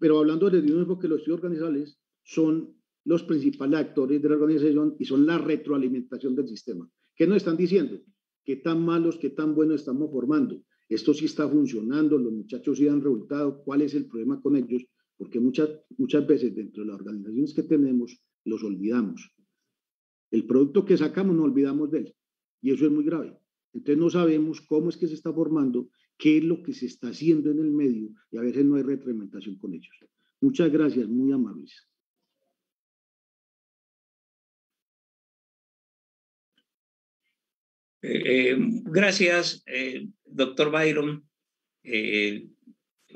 pero hablando de mismo porque los estudios son los principales actores de la organización y son la retroalimentación del sistema. ¿Qué nos están diciendo? ¿Qué tan malos, qué tan buenos estamos formando? Esto sí está funcionando, los muchachos sí han resultado, ¿cuál es el problema con ellos? Porque muchas, muchas veces dentro de las organizaciones que tenemos los olvidamos. El producto que sacamos no olvidamos de él. Y eso es muy grave. Entonces no sabemos cómo es que se está formando, qué es lo que se está haciendo en el medio y a veces no hay retroalimentación con ellos. Muchas gracias, muy amables. Eh, gracias, eh, doctor Byron.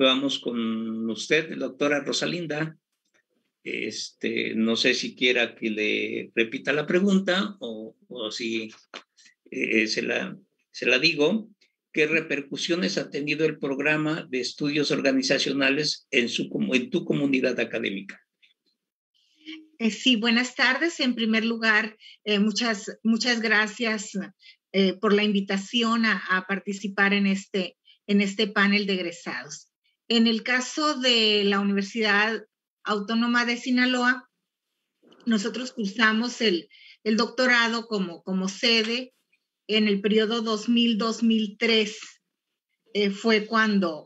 Eh, vamos con usted, doctora Rosalinda. Este, no sé si quiera que le repita la pregunta o, si eh, se, la, se la digo. ¿Qué repercusiones ha tenido el programa de estudios organizacionales en, su, en tu comunidad académica? Eh, sí, buenas tardes. En primer lugar, eh, muchas, muchas gracias por la invitación a, a, participar en este, en este panel de egresados. En el caso de la Universidad Autónoma de Sinaloa, nosotros cursamos el, doctorado como, sede en el periodo 2000-2003. Eh, fue cuando,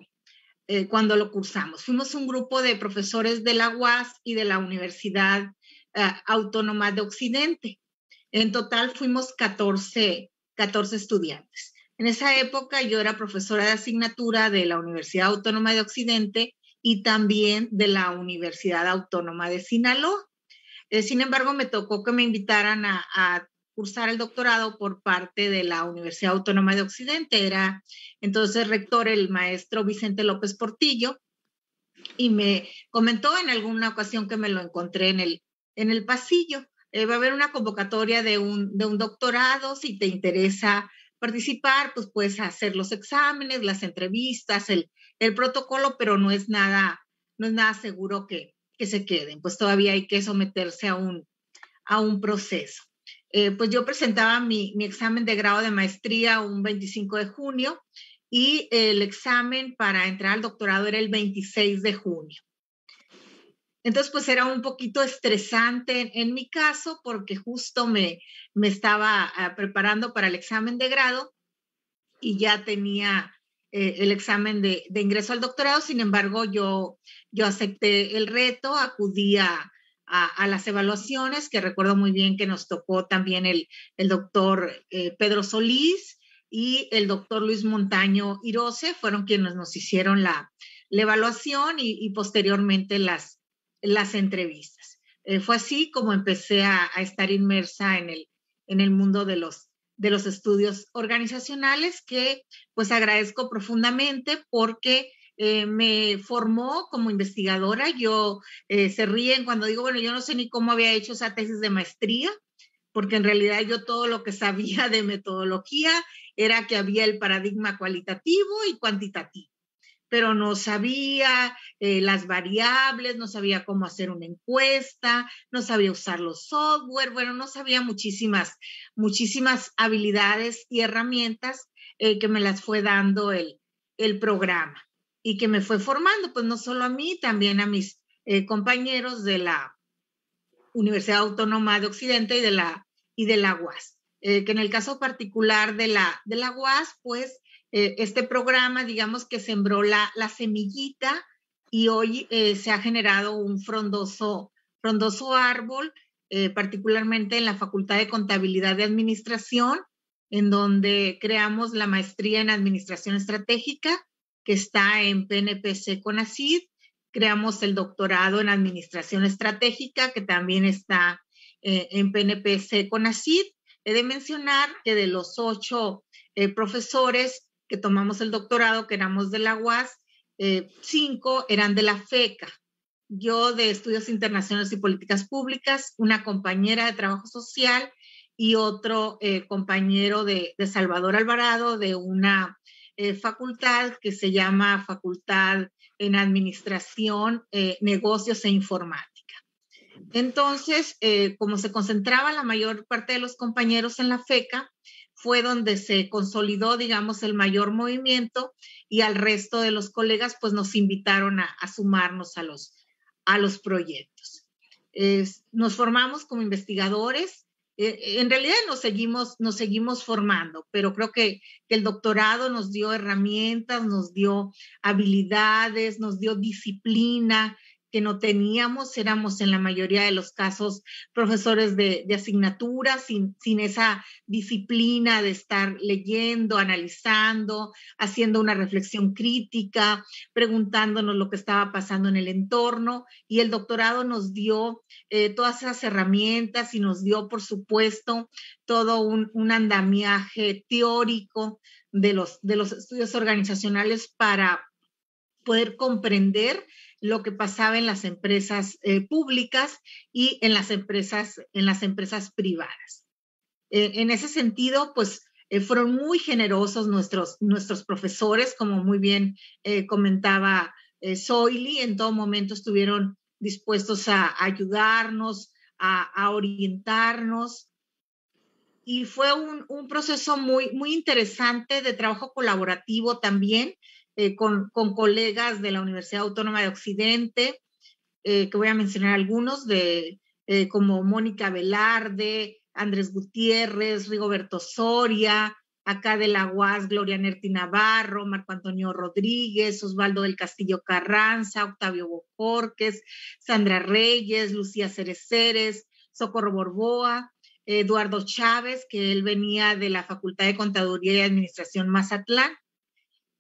eh, cuando lo cursamos. Fuimos un grupo de profesores de la UAS y de la Universidad eh, Autónoma de Occidente. En total fuimos 14, 14 estudiantes. En esa época yo era profesora de asignatura de la Universidad Autónoma de Occidente y también de la Universidad Autónoma de Sinaloa. Eh, sin embargo, me tocó que me invitaran a, cursar el doctorado por parte de la Universidad Autónoma de Occidente. Era entonces rector el maestro Vicente López Portillo y me comentó en alguna ocasión que me lo encontré en el, en el pasillo. Eh, va a haber una convocatoria de un, de un doctorado, si te interesa participar, pues puedes hacer los exámenes, las entrevistas, el, protocolo, pero no es nada, no es nada seguro que, que se queden, pues todavía hay que someterse a un, a un proceso. Eh, pues yo presentaba mi, mi, examen de grado de maestría un 25 de junio y el examen para entrar al doctorado era el 26 de junio. Entonces, pues era un poquito estresante en, mi caso porque justo me, me estaba ah, preparando para el examen de grado y ya tenía eh, el examen de, de, ingreso al doctorado. Sin embargo, yo, yo acepté el reto, acudí a, las evaluaciones, que recuerdo muy bien que nos tocó también el, el doctor eh, Pedro Solís y el doctor Luis Montaño Irose, fueron quienes nos hicieron la, evaluación y posteriormente las, las entrevistas. Eh, fue así como empecé a, estar inmersa en el, en el mundo de los, de los estudios organizacionales que pues agradezco profundamente porque eh, me formó como investigadora. Yo eh, se ríen cuando digo, bueno, yo no sé ni cómo había hecho esa tesis de maestría, porque en realidad yo todo lo que sabía de metodología era que había el paradigma cualitativo y cuantitativo pero no sabía eh, las variables, no sabía cómo hacer una encuesta, no sabía usar los software, bueno, no sabía muchísimas, muchísimas habilidades y herramientas eh, que me las fue dando el, el programa y que me fue formando, pues no solo a mí, también a mis eh, compañeros de la Universidad Autónoma de Occidente y de la, y de la UAS. que en el caso particular de la, de la UAS, pues eh, este programa, digamos que sembró la, la semillita y hoy eh, se ha generado un frondoso, frondoso árbol, eh, particularmente en la Facultad de Contabilidad de Administración, en donde creamos la maestría en Administración Estratégica, que está en PNPC CONACID. Creamos el doctorado en Administración Estratégica, que también está en PNPC CONACID. He de mencionar que de los ocho profesores que tomamos el doctorado, que éramos de la UAS, eh, cinco eran de la FECA. Yo de Estudios Internacionales y Políticas Públicas, una compañera de Trabajo Social y otro eh, compañero de, Salvador Alvarado de una eh, facultad que se llama Facultad en Administración, Negocios e Informática. Entonces, como se concentraba la mayor parte de los compañeros en la FECA, fue donde se consolidó, digamos, el mayor movimiento y al resto de los colegas, pues nos invitaron a, sumarnos a los, a los proyectos. nos formamos como investigadores. Eh, en realidad nos seguimos, nos seguimos formando, pero creo que, que el doctorado nos dio herramientas, nos dio habilidades, nos dio disciplina, que no teníamos, éramos en la mayoría de los casos profesores de, asignatura, sin, esa disciplina de estar leyendo, analizando, haciendo una reflexión crítica, preguntándonos lo que estaba pasando en el entorno. Y el doctorado nos dio eh, todas esas herramientas y nos dio, por supuesto, todo un, andamiaje teórico de los estudios organizacionales para poder comprender lo que pasaba en las empresas eh, públicas y en las empresas, en las empresas privadas. Eh, en ese sentido, pues eh, fueron muy generosos nuestros, nuestros profesores, como muy bien comentaba Soili, en todo momento estuvieron dispuestos a, ayudarnos, a, orientarnos. Y fue un, un, proceso muy, muy interesante de trabajo colaborativo también, eh, con, colegas de la Universidad Autónoma de Occidente, eh, que voy a mencionar algunos, de, eh, como Mónica Velarde, Andrés Gutiérrez, Rigoberto Soria, acá de la UAS, Gloria Nerti Navarro, Marco Antonio Rodríguez, Osvaldo del Castillo Carranza, Octavio Bojorques, Sandra Reyes, Lucía Cereceres, Socorro Borboa, Eduardo Chávez, que él venía de la Facultad de Contaduría y Administración Mazatlán,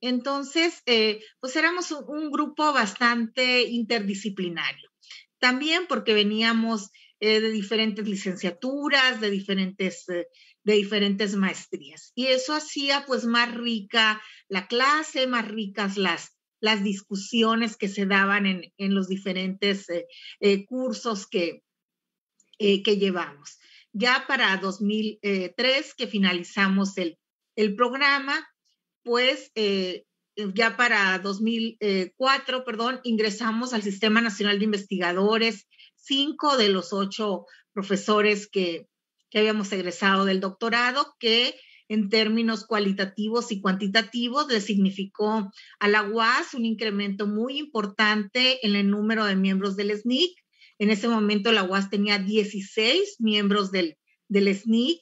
entonces, eh, pues éramos un, grupo bastante interdisciplinario. También porque veníamos eh, de diferentes licenciaturas, de diferentes, eh, de diferentes maestrías. Y eso hacía pues más rica la clase, más ricas las, las discusiones que se daban en, los diferentes cursos que, que llevamos. Ya para 2003, que finalizamos el, el programa, pues ya para 2004, perdón, ingresamos al Sistema Nacional de Investigadores, cinco de los ocho profesores que, que habíamos egresado del doctorado, que en términos cualitativos y cuantitativos le significó a la UAS un incremento muy importante en el número de miembros del SNIC. En ese momento la UAS tenía 16 miembros del, del SNIC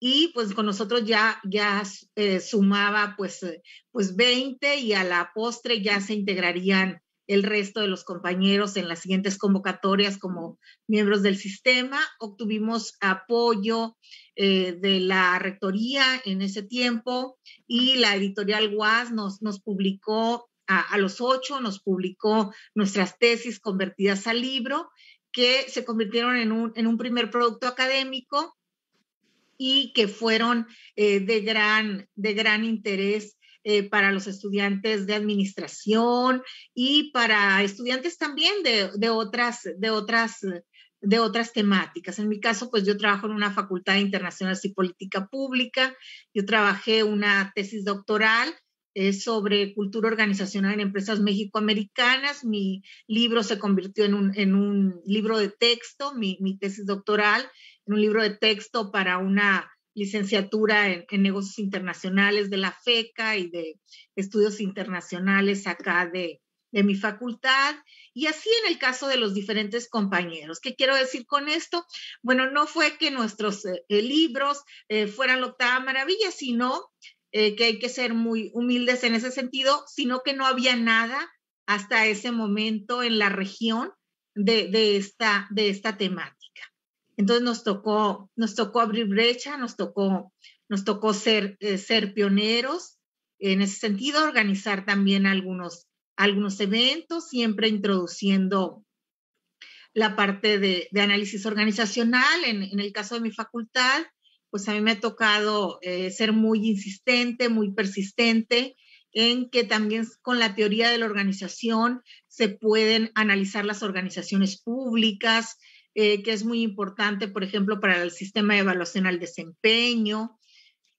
y pues con nosotros ya, ya eh, sumaba pues, eh, pues 20 y a la postre ya se integrarían el resto de los compañeros en las siguientes convocatorias como miembros del sistema. Obtuvimos apoyo eh, de la rectoría en ese tiempo y la editorial WAS nos, nos publicó a, a los ocho, nos publicó nuestras tesis convertidas al libro que se convirtieron en un, en un primer producto académico y que fueron eh, de, gran, de gran interés eh, para los estudiantes de administración y para estudiantes también de, de, otras, de, otras, de otras temáticas. En mi caso, pues yo trabajo en una facultad de internacionales y política pública. Yo trabajé una tesis doctoral eh, sobre cultura organizacional en empresas mexicoamericanas. Mi libro se convirtió en un, en un libro de texto, mi, mi tesis doctoral, un libro de texto para una licenciatura en, negocios internacionales de la FECA y de estudios internacionales acá de, mi facultad. Y así en el caso de los diferentes compañeros. ¿Qué quiero decir con esto? Bueno, no fue que nuestros eh, eh, libros eh, fueran la octava maravilla, sino que hay que ser muy humildes en ese sentido, sino que no había nada hasta ese momento en la región de, esta, de esta temática. Entonces nos tocó, nos tocó abrir brecha, nos tocó, nos tocó ser, eh, ser pioneros en ese sentido, organizar también algunos, algunos eventos, siempre introduciendo la parte de, análisis organizacional. En, el caso de mi facultad, pues a mí me ha tocado eh, ser muy insistente, muy persistente en que también con la teoría de la organización se pueden analizar las organizaciones públicas, eh, que es muy importante, por ejemplo, para el sistema de evaluación al desempeño,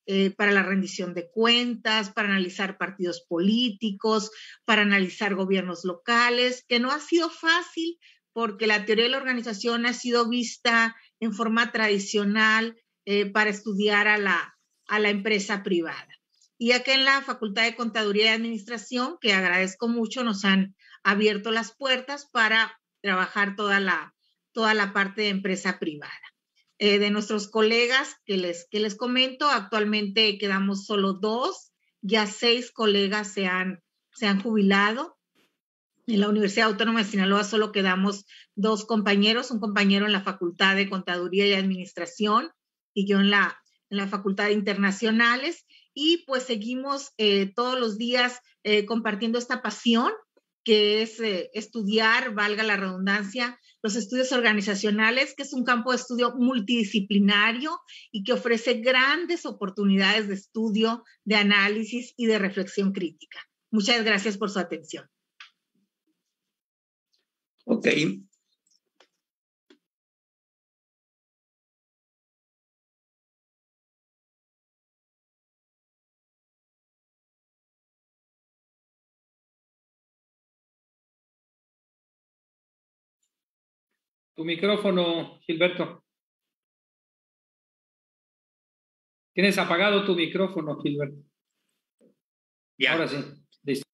eh, para la rendición de cuentas, para analizar partidos políticos, para analizar gobiernos locales, que no ha sido fácil porque la teoría de la organización ha sido vista en forma tradicional eh, para estudiar a la, a la empresa privada. Y aquí en la Facultad de Contaduría y Administración, que agradezco mucho, nos han abierto las puertas para trabajar toda la, toda la parte de empresa privada. Eh, de nuestros colegas que les, que les comento, actualmente quedamos solo dos, ya seis colegas se han, se han jubilado. En la Universidad Autónoma de Sinaloa solo quedamos dos compañeros, un compañero en la Facultad de Contaduría y Administración y yo en la, en la Facultad de Internacionales. Y pues seguimos eh, todos los días eh, compartiendo esta pasión que es estudiar, valga la redundancia, los estudios organizacionales, que es un campo de estudio multidisciplinario y que ofrece grandes oportunidades de estudio, de análisis y de reflexión crítica. Muchas gracias por su atención. Ok. Tu micrófono, Gilberto. Tienes apagado tu micrófono, Gilberto. Ya. Ahora sí.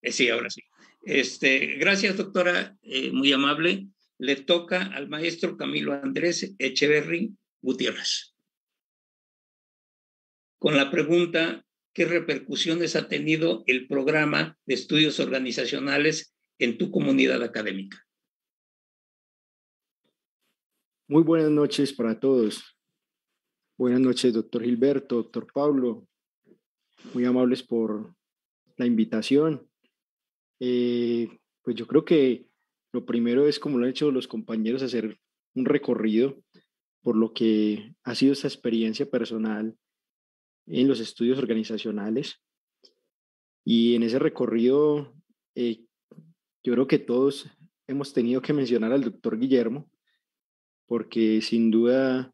Eh, sí, ahora sí. Este, gracias, doctora, eh, muy amable. Le toca al maestro Camilo Andrés Echeverry Gutiérrez. Con la pregunta, ¿qué repercusiones ha tenido el programa de estudios organizacionales en tu comunidad académica? Muy buenas noches para todos. Buenas noches, doctor Gilberto, doctor Pablo. Muy amables por la invitación. Eh, pues yo creo que lo primero es, como lo han hecho los compañeros, hacer un recorrido por lo que ha sido esta experiencia personal en los estudios organizacionales. Y en ese recorrido eh, yo creo que todos hemos tenido que mencionar al doctor Guillermo, porque sin duda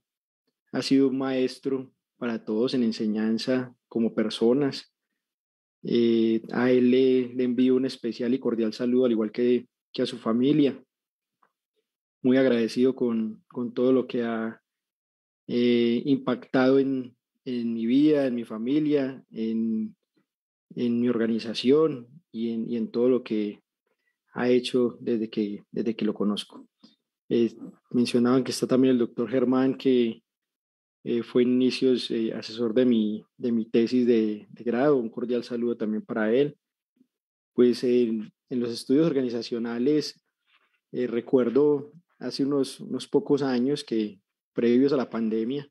ha sido un maestro para todos en enseñanza como personas. Eh, a él le, envío un especial y cordial saludo, al igual que, que a su familia. Muy agradecido con, con todo lo que ha eh, impactado en, en, mi vida, en mi familia, en, en mi organización y en, y en, todo lo que ha hecho desde que, desde que lo conozco. Eh, mencionaban que está también el doctor Germán, que eh, fue en inicios eh, asesor de mi, de mi tesis de, de, grado. Un cordial saludo también para él. Pues en, los estudios organizacionales, recuerdo hace unos, unos pocos años que, previos a la pandemia,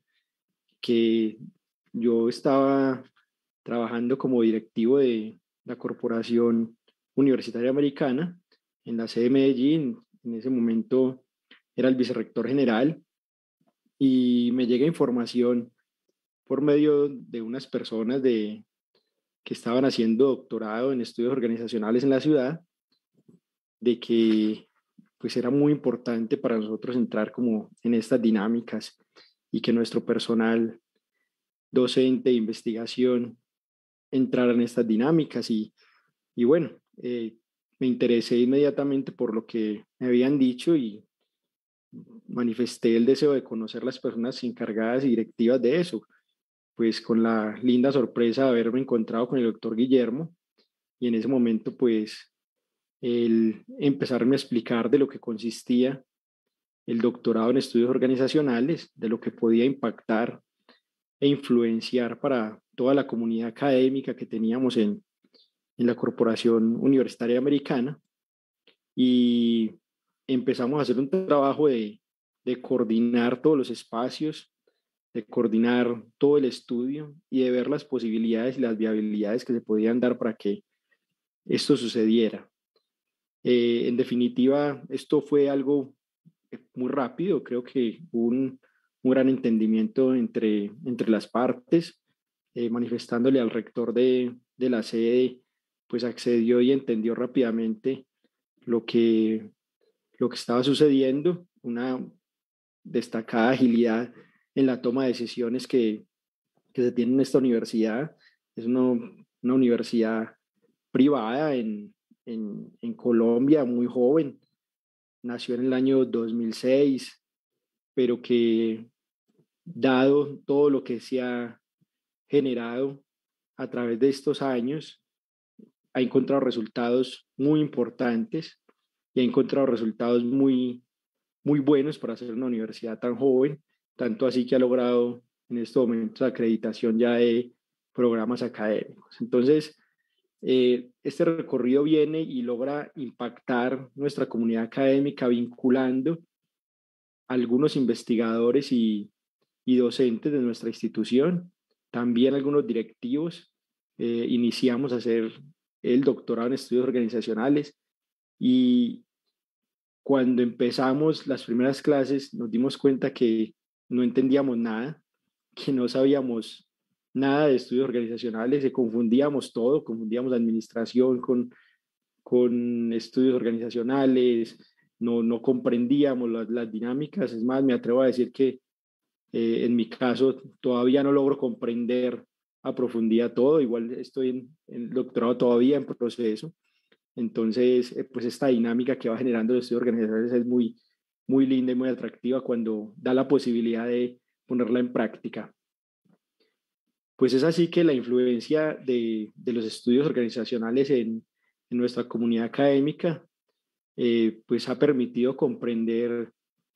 que yo estaba trabajando como directivo de la Corporación Universitaria Americana en la sede de Medellín. En ese momento era el vicerrector general y me llega información por medio de unas personas de, que estaban haciendo doctorado en estudios organizacionales en la ciudad, de que pues era muy importante para nosotros entrar como en estas dinámicas y que nuestro personal docente de investigación entrara en estas dinámicas. Y, y bueno, eh, me interesé inmediatamente por lo que me habían dicho y manifesté el deseo de conocer las personas encargadas y directivas de eso, pues con la linda sorpresa de haberme encontrado con el doctor Guillermo y en ese momento pues el empezarme a explicar de lo que consistía el doctorado en estudios organizacionales, de lo que podía impactar e influenciar para toda la comunidad académica que teníamos en, en la Corporación Universitaria Americana y empezamos a hacer un trabajo de, de coordinar todos los espacios, de coordinar todo el estudio y de ver las posibilidades y las viabilidades que se podían dar para que esto sucediera. Eh, en definitiva, esto fue algo muy rápido, creo que hubo un, un gran entendimiento entre, entre las partes, eh, manifestándole al rector de, de la sede pues accedió y entendió rápidamente lo que, lo que estaba sucediendo, una destacada agilidad en la toma de decisiones que, que se tiene en esta universidad. Es una, una universidad privada en, en, en, Colombia, muy joven. Nació en el año 2006, pero que dado todo lo que se ha generado a través de estos años, ha encontrado resultados muy importantes y ha encontrado resultados muy, muy buenos para ser una universidad tan joven, tanto así que ha logrado en estos momentos acreditación ya de programas académicos. Entonces, eh, este recorrido viene y logra impactar nuestra comunidad académica vinculando algunos investigadores y, y docentes de nuestra institución, también algunos directivos. Eh, iniciamos a hacer el doctorado en estudios organizacionales y cuando empezamos las primeras clases nos dimos cuenta que no entendíamos nada, que no sabíamos nada de estudios organizacionales, se confundíamos todo, confundíamos administración con, con estudios organizacionales, no, no comprendíamos las, las dinámicas, es más, me atrevo a decir que eh, en mi caso todavía no logro comprender a profundidad todo, igual estoy en, el doctorado todavía en proceso, entonces eh, pues esta dinámica que va generando los estudios organizacionales es muy, muy linda y muy atractiva cuando da la posibilidad de ponerla en práctica. Pues es así que la influencia de, de los estudios organizacionales en, en nuestra comunidad académica eh, pues ha permitido comprender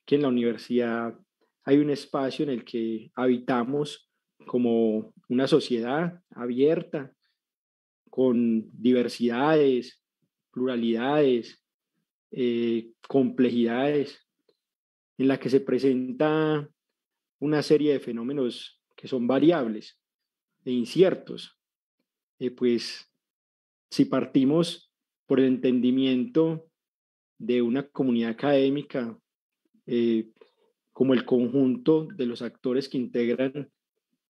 que en la universidad hay un espacio en el que habitamos como una sociedad abierta, con diversidades, pluralidades, eh, complejidades, en la que se presenta una serie de fenómenos que son variables e inciertos. Eh, pues si partimos por el entendimiento de una comunidad académica eh, como el conjunto de los actores que integran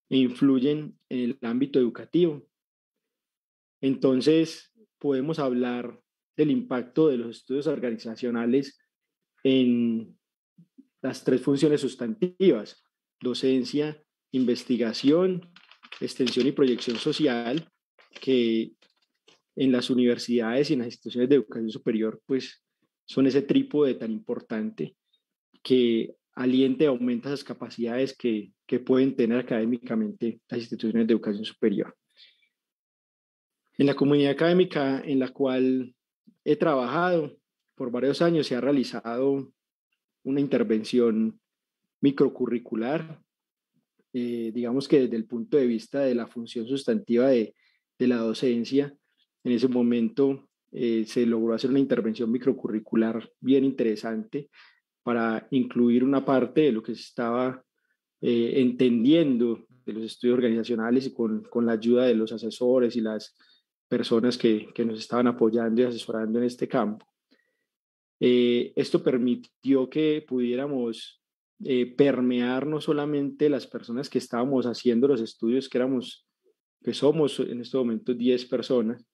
e influyen en el ámbito educativo. Entonces, podemos hablar del impacto de los estudios organizacionales en las tres funciones sustantivas, docencia, investigación, extensión y proyección social, que en las universidades y en las instituciones de educación superior, pues son ese trípode tan importante que aliente y aumenta esas capacidades que, que pueden tener académicamente las instituciones de educación superior. En la comunidad académica en la cual he trabajado por varios años se ha realizado una intervención microcurricular, eh, digamos que desde el punto de vista de la función sustantiva de, de la docencia, en ese momento eh, se logró hacer una intervención microcurricular bien interesante para incluir una parte de lo que se estaba eh, entendiendo de los estudios organizacionales y con, con, la ayuda de los asesores y las personas que, que nos estaban apoyando y asesorando en este campo. Eh, esto permitió que pudiéramos permear no solamente las personas que estábamos haciendo los estudios, que éramos, que somos en este momento 10 personas,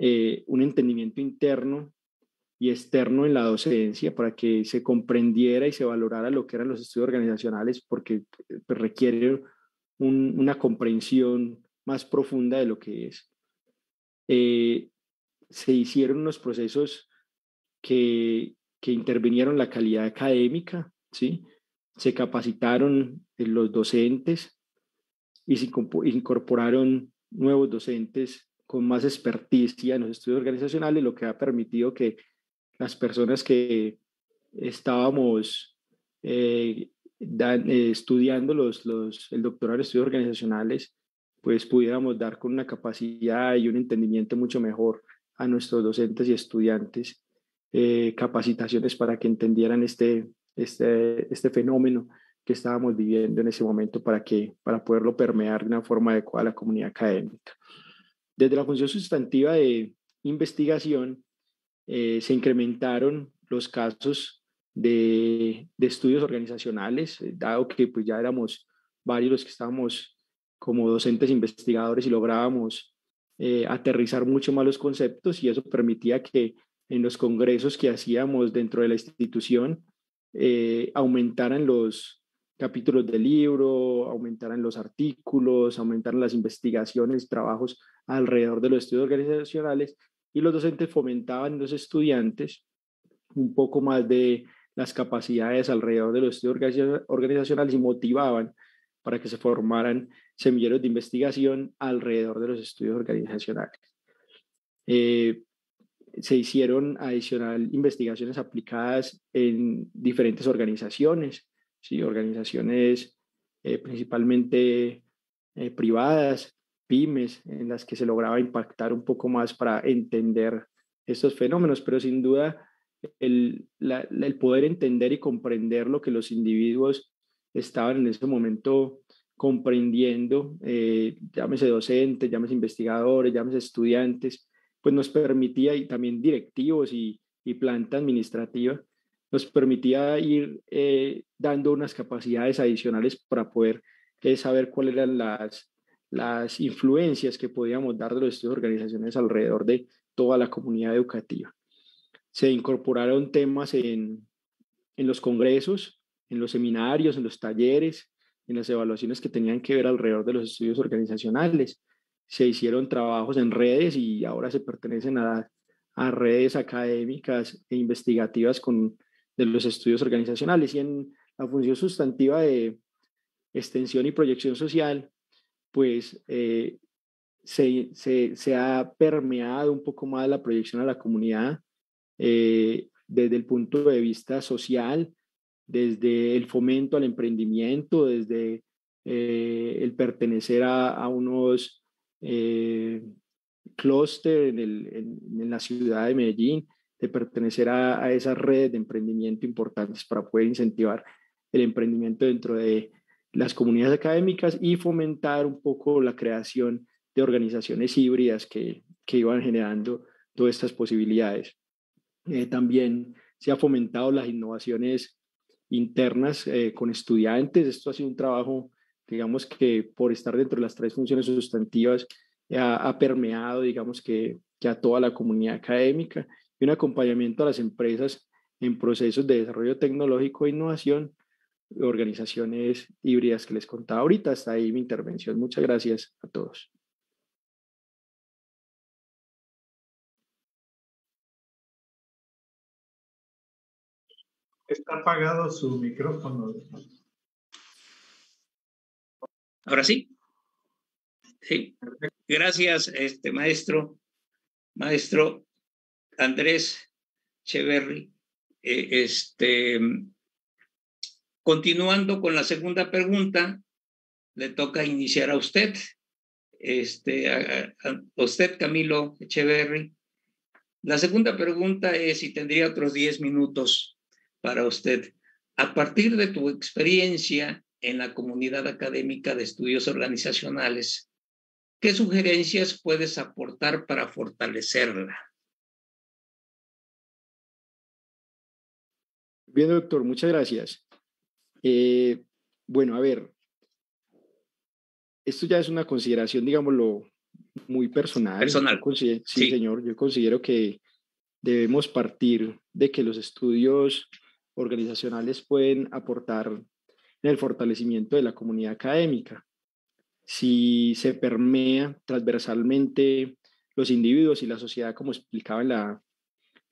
eh, un entendimiento interno y externo en la docencia para que se comprendiera y se valorara lo que eran los estudios organizacionales, porque eh, pues, requiere una comprensión más profunda de lo que es. Eh, se hicieron unos procesos que, que intervinieron la calidad académica, ¿sí? se capacitaron los docentes y se incorporaron nuevos docentes con más experticia en los estudios organizacionales, lo que ha permitido que las personas que estábamos eh, eh, estudiando los, los, el doctorado en estudios organizacionales, pues pudiéramos dar con una capacidad y un entendimiento mucho mejor a nuestros docentes y estudiantes eh, capacitaciones para que entendieran este, este, este fenómeno que estábamos viviendo en ese momento para, que, para poderlo permear de una forma adecuada a la comunidad académica. Desde la función sustantiva de investigación eh, se incrementaron los casos de, estudios organizacionales, eh, dado que pues ya éramos varios los que estábamos como docentes investigadores y lográbamos eh, aterrizar mucho más los conceptos y eso permitía que en los congresos que hacíamos dentro de la institución aumentaran los, capítulos del libro, aumentaran los artículos, aumentaran las investigaciones trabajos alrededor de los estudios organizacionales y los docentes fomentaban en los estudiantes un poco más de las capacidades alrededor de los estudios organizacionales y motivaban para que se formaran semilleros de investigación alrededor de los estudios organizacionales. Eh, se hicieron adicional investigaciones aplicadas en diferentes organizaciones, ¿sí? organizaciones eh, principalmente eh, privadas, pymes, en las que se lograba impactar un poco más para entender estos fenómenos, pero sin duda el, el poder entender y comprender lo que los individuos estaban en ese momento comprendiendo, eh, llámese docentes, llámese investigadores, llámese estudiantes, pues nos permitía y también directivos y, y planta administrativa, nos permitía ir eh, dando unas capacidades adicionales para poder eh, saber cuáles eran las, las influencias que podíamos dar de estudios organizaciones alrededor de toda la comunidad educativa. Se incorporaron temas en, en los congresos, en los seminarios, en los talleres, en las evaluaciones que tenían que ver alrededor de los estudios organizacionales. Se hicieron trabajos en redes y ahora se pertenecen a, a redes académicas e investigativas con de los estudios organizacionales y en la función sustantiva de extensión y proyección social, pues eh, se, se, se, ha permeado un poco más la proyección a la comunidad eh, desde el punto de vista social, desde el fomento al emprendimiento, desde eh, el pertenecer a, unos clúster en, en, en, la ciudad de Medellín, de pertenecer a, a esas redes de emprendimiento importantes para poder incentivar el emprendimiento dentro de las comunidades académicas y fomentar un poco la creación de organizaciones híbridas que, que iban generando todas estas posibilidades. Eh, también se ha fomentado las innovaciones internas eh, con estudiantes. Esto ha sido un trabajo, digamos que por estar dentro de las tres funciones sustantivas, ha, ha permeado, digamos que que a toda la comunidad académica y un acompañamiento a las empresas en procesos de desarrollo tecnológico e innovación, organizaciones híbridas que les contaba ahorita. Hasta ahí mi intervención. Muchas gracias a todos. Está apagado su micrófono. Ahora sí. Sí. Gracias, este maestro, maestro Andrés Cheverry. Eh, este, continuando con la segunda pregunta, le toca iniciar a usted. Este, usted, Camilo Echeverry. La segunda pregunta es si tendría otros 10 minutos para usted. A partir de tu experiencia en la comunidad académica de estudios organizacionales, ¿qué sugerencias puedes aportar para fortalecerla? Bien, doctor, muchas gracias. Eh, bueno, a ver, esto ya es una consideración, digámoslo, muy personal. Personal. Sí, sí, señor, yo considero que debemos partir de que los estudios organizacionales pueden aportar en el fortalecimiento de la comunidad académica. Si se permea transversalmente los individuos y la sociedad, como explicaba en la,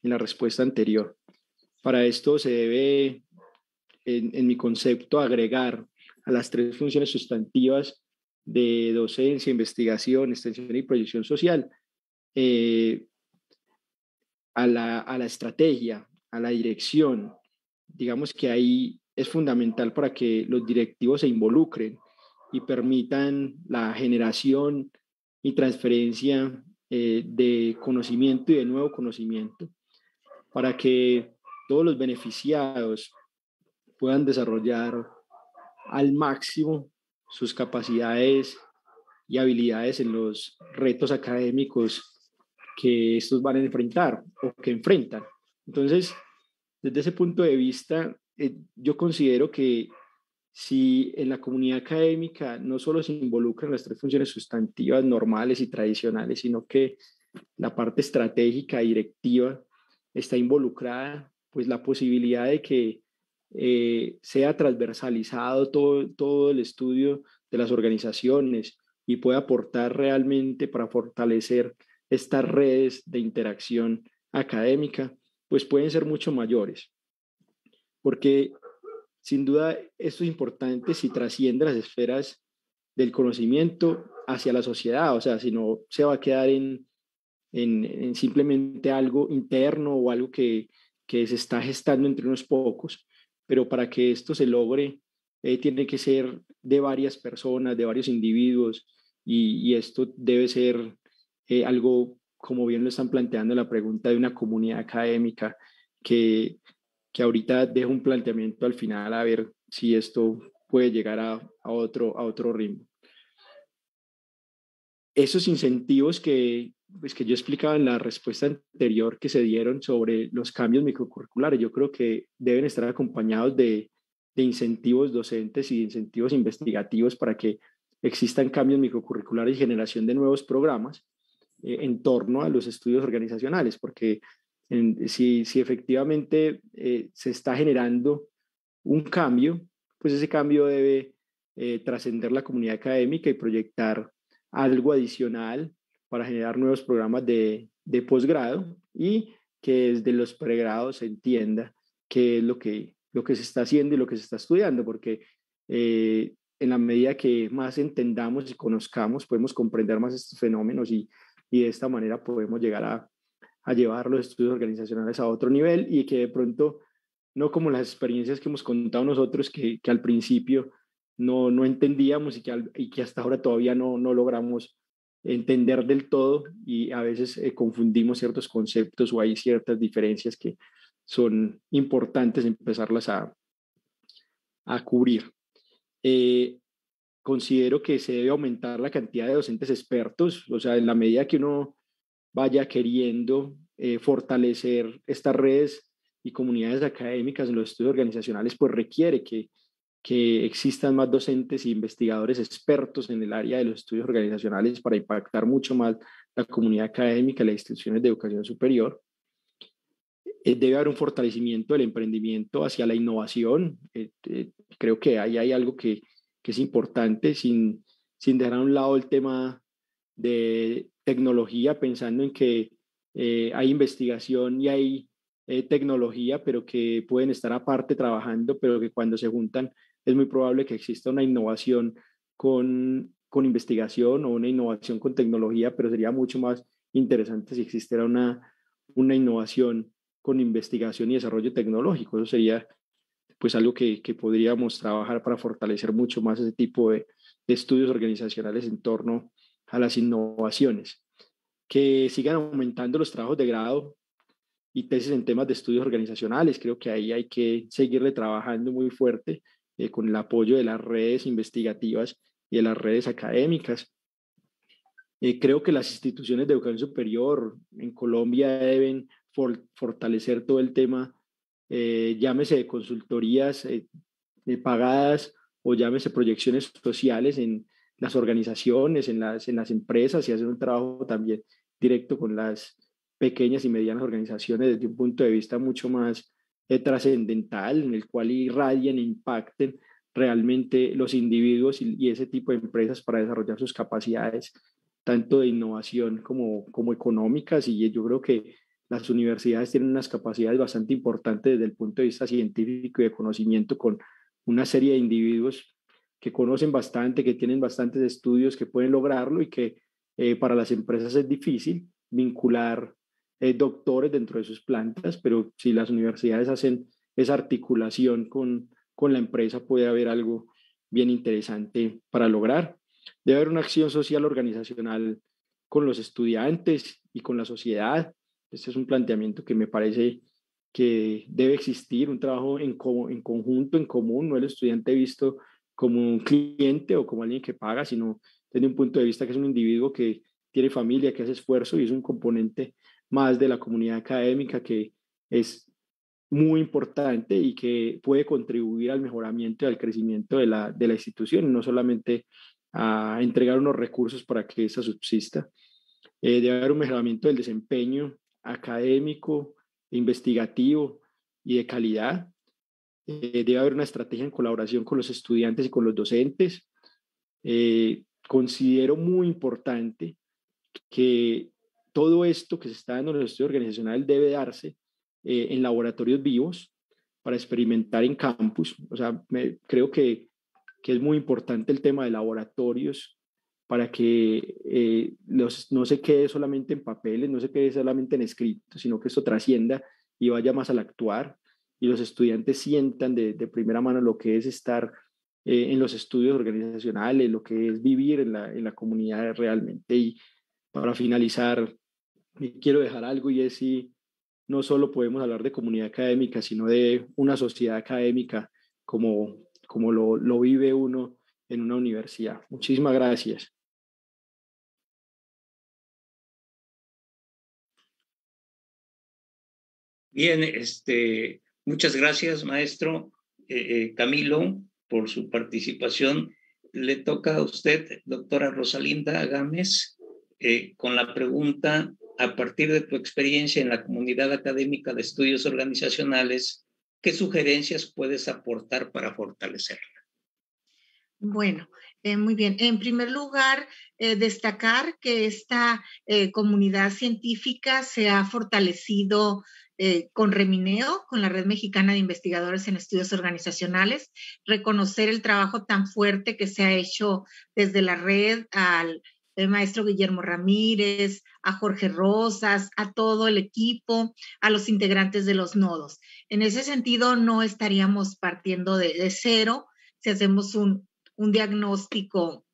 en la respuesta anterior. Para esto se debe, en, mi concepto, agregar a las tres funciones sustantivas de docencia, investigación, extensión y proyección social, eh, a, la, a la estrategia, a la dirección, digamos que ahí es fundamental para que los directivos se involucren y permitan la generación y transferencia eh, de conocimiento y de nuevo conocimiento para que todos los beneficiados puedan desarrollar al máximo sus capacidades y habilidades en los retos académicos que estos van a enfrentar o que enfrentan. Entonces, desde ese punto de vista, eh, yo considero que si en la comunidad académica no solo se involucran las tres funciones sustantivas normales y tradicionales, sino que la parte estratégica directiva está involucrada, pues la posibilidad de que eh, sea transversalizado todo, todo el estudio de las organizaciones y pueda aportar realmente para fortalecer estas redes de interacción académica, pues pueden ser mucho mayores. Porque sin duda esto es importante si trasciende las esferas del conocimiento hacia la sociedad, o sea, si no se va a quedar en, en, simplemente algo interno o algo que, que, se está gestando entre unos pocos, pero para que esto se logre, eh, tiene que ser de varias personas, de varios individuos, y, esto debe ser eh, algo como bien lo están planteando la pregunta de una comunidad académica que, que ahorita deja un planteamiento al final a ver si esto puede llegar a, a, otro, a otro ritmo. Esos incentivos que, pues que yo explicaba en la respuesta anterior que se dieron sobre los cambios microcurriculares, yo creo que deben estar acompañados de, de incentivos docentes y de incentivos investigativos para que existan cambios microcurriculares y generación de nuevos programas eh, en torno a los estudios organizacionales, porque si, si, efectivamente eh, se está generando un cambio, pues ese cambio debe eh, trascender la comunidad académica y proyectar algo adicional para generar nuevos programas de, de posgrado y que desde los pregrados se entienda qué es lo que, lo que se está haciendo y lo que se está estudiando, porque en la medida que más entendamos y conozcamos, podemos comprender más estos fenómenos y, y de esta manera podemos llegar a, a llevar los estudios organizacionales a otro nivel y que de pronto, no como las experiencias que hemos contado nosotros, que, que al principio no, no entendíamos y que, y que hasta ahora todavía no, no logramos entender del todo y a veces eh, confundimos ciertos conceptos o hay ciertas diferencias que son importantes empezarlas a, a cubrir. Eh, considero que se debe aumentar la cantidad de docentes expertos, o sea, en la medida que uno vaya queriendo eh, fortalecer estas redes y comunidades académicas en los estudios organizacionales, pues requiere que, que existan más docentes e investigadores expertos en el área de los estudios organizacionales para impactar mucho más la comunidad académica, las instituciones de educación superior. Eh, debe haber un fortalecimiento del emprendimiento hacia la innovación. Eh, eh, creo que ahí hay algo que, que, es importante, sin, sin dejar a un lado el tema de tecnología, pensando en que hay investigación y hay tecnología, pero que pueden estar aparte trabajando, pero que cuando se juntan es muy probable que exista una innovación con, con investigación o una innovación con tecnología, pero sería mucho más interesante si existiera una, una innovación con investigación y desarrollo tecnológico. Eso sería pues algo que, que podríamos trabajar para fortalecer mucho más ese tipo de, estudios organizacionales en torno a las innovaciones. Que sigan aumentando los trabajos de grado y tesis en temas de estudios organizacionales. Creo que ahí hay que seguirle trabajando muy fuerte eh, con el apoyo de las redes investigativas y de las redes académicas. Eh, creo que las instituciones de educación superior en Colombia deben fortalecer todo el tema, eh, llámese consultorías eh, pagadas o llámese proyecciones sociales en las organizaciones, en las, en las empresas y hacer un trabajo también directo con las pequeñas y medianas organizaciones desde un punto de vista mucho más eh, trascendental, en el cual irradien e impacten realmente los individuos y, y, ese tipo de empresas para desarrollar sus capacidades, tanto de innovación como, como económicas. Y yo creo que las universidades tienen unas capacidades bastante importantes desde el punto de vista científico y de conocimiento con una serie de individuos que conocen bastante, que tienen bastantes estudios, que pueden lograrlo y que eh, para las empresas es difícil vincular eh, doctores dentro de sus plantas, pero si las universidades hacen esa articulación con, con la empresa, puede haber algo bien interesante para lograr. Debe haber una acción social organizacional con los estudiantes y con la sociedad este es un planteamiento que me parece que debe existir, un trabajo en, en conjunto, en común, no el estudiante visto como un cliente o como alguien que paga, sino desde un punto de vista que es un individuo que tiene familia, que hace esfuerzo y es un componente más de la comunidad académica que es muy importante y que puede contribuir al mejoramiento y al crecimiento de la, de la institución, no solamente a entregar unos recursos para que esa subsista. Eh, debe haber un mejoramiento del desempeño académico, investigativo y de calidad. Eh, debe haber una estrategia en colaboración con los estudiantes y con los docentes. Eh, considero muy importante que todo esto que se está dando en el estudio organizacional debe darse eh, en laboratorios vivos para experimentar en campus. O sea, me, creo que, que es muy importante el tema de laboratorios para que eh, los, no se quede solamente en papeles, no se quede solamente en escritos, sino que esto trascienda y vaya más al actuar y los estudiantes sientan de, de primera mano lo que es estar eh, en los estudios organizacionales, lo que es vivir en la, en la comunidad realmente. Y para finalizar, quiero dejar algo y es si no solo podemos hablar de comunidad académica, sino de una sociedad académica como, como lo, lo vive uno en una universidad. Muchísimas gracias. Bien, este, muchas gracias, maestro eh, eh, Camilo, por su participación. Le toca a usted, doctora Rosalinda Gámez, eh, con la pregunta, a partir de tu experiencia en la comunidad académica de estudios organizacionales, ¿qué sugerencias puedes aportar para fortalecerla? Bueno, muy bien. En primer lugar, destacar que esta comunidad científica se ha fortalecido eh, con Remineo, con la Red Mexicana de Investigadores en Estudios Organizacionales, reconocer el trabajo tan fuerte que se ha hecho desde la red al maestro Guillermo Ramírez, a Jorge Rosas, a todo el equipo, a los integrantes de los nodos. En ese sentido, no estaríamos partiendo de, cero si hacemos un, un diagnóstico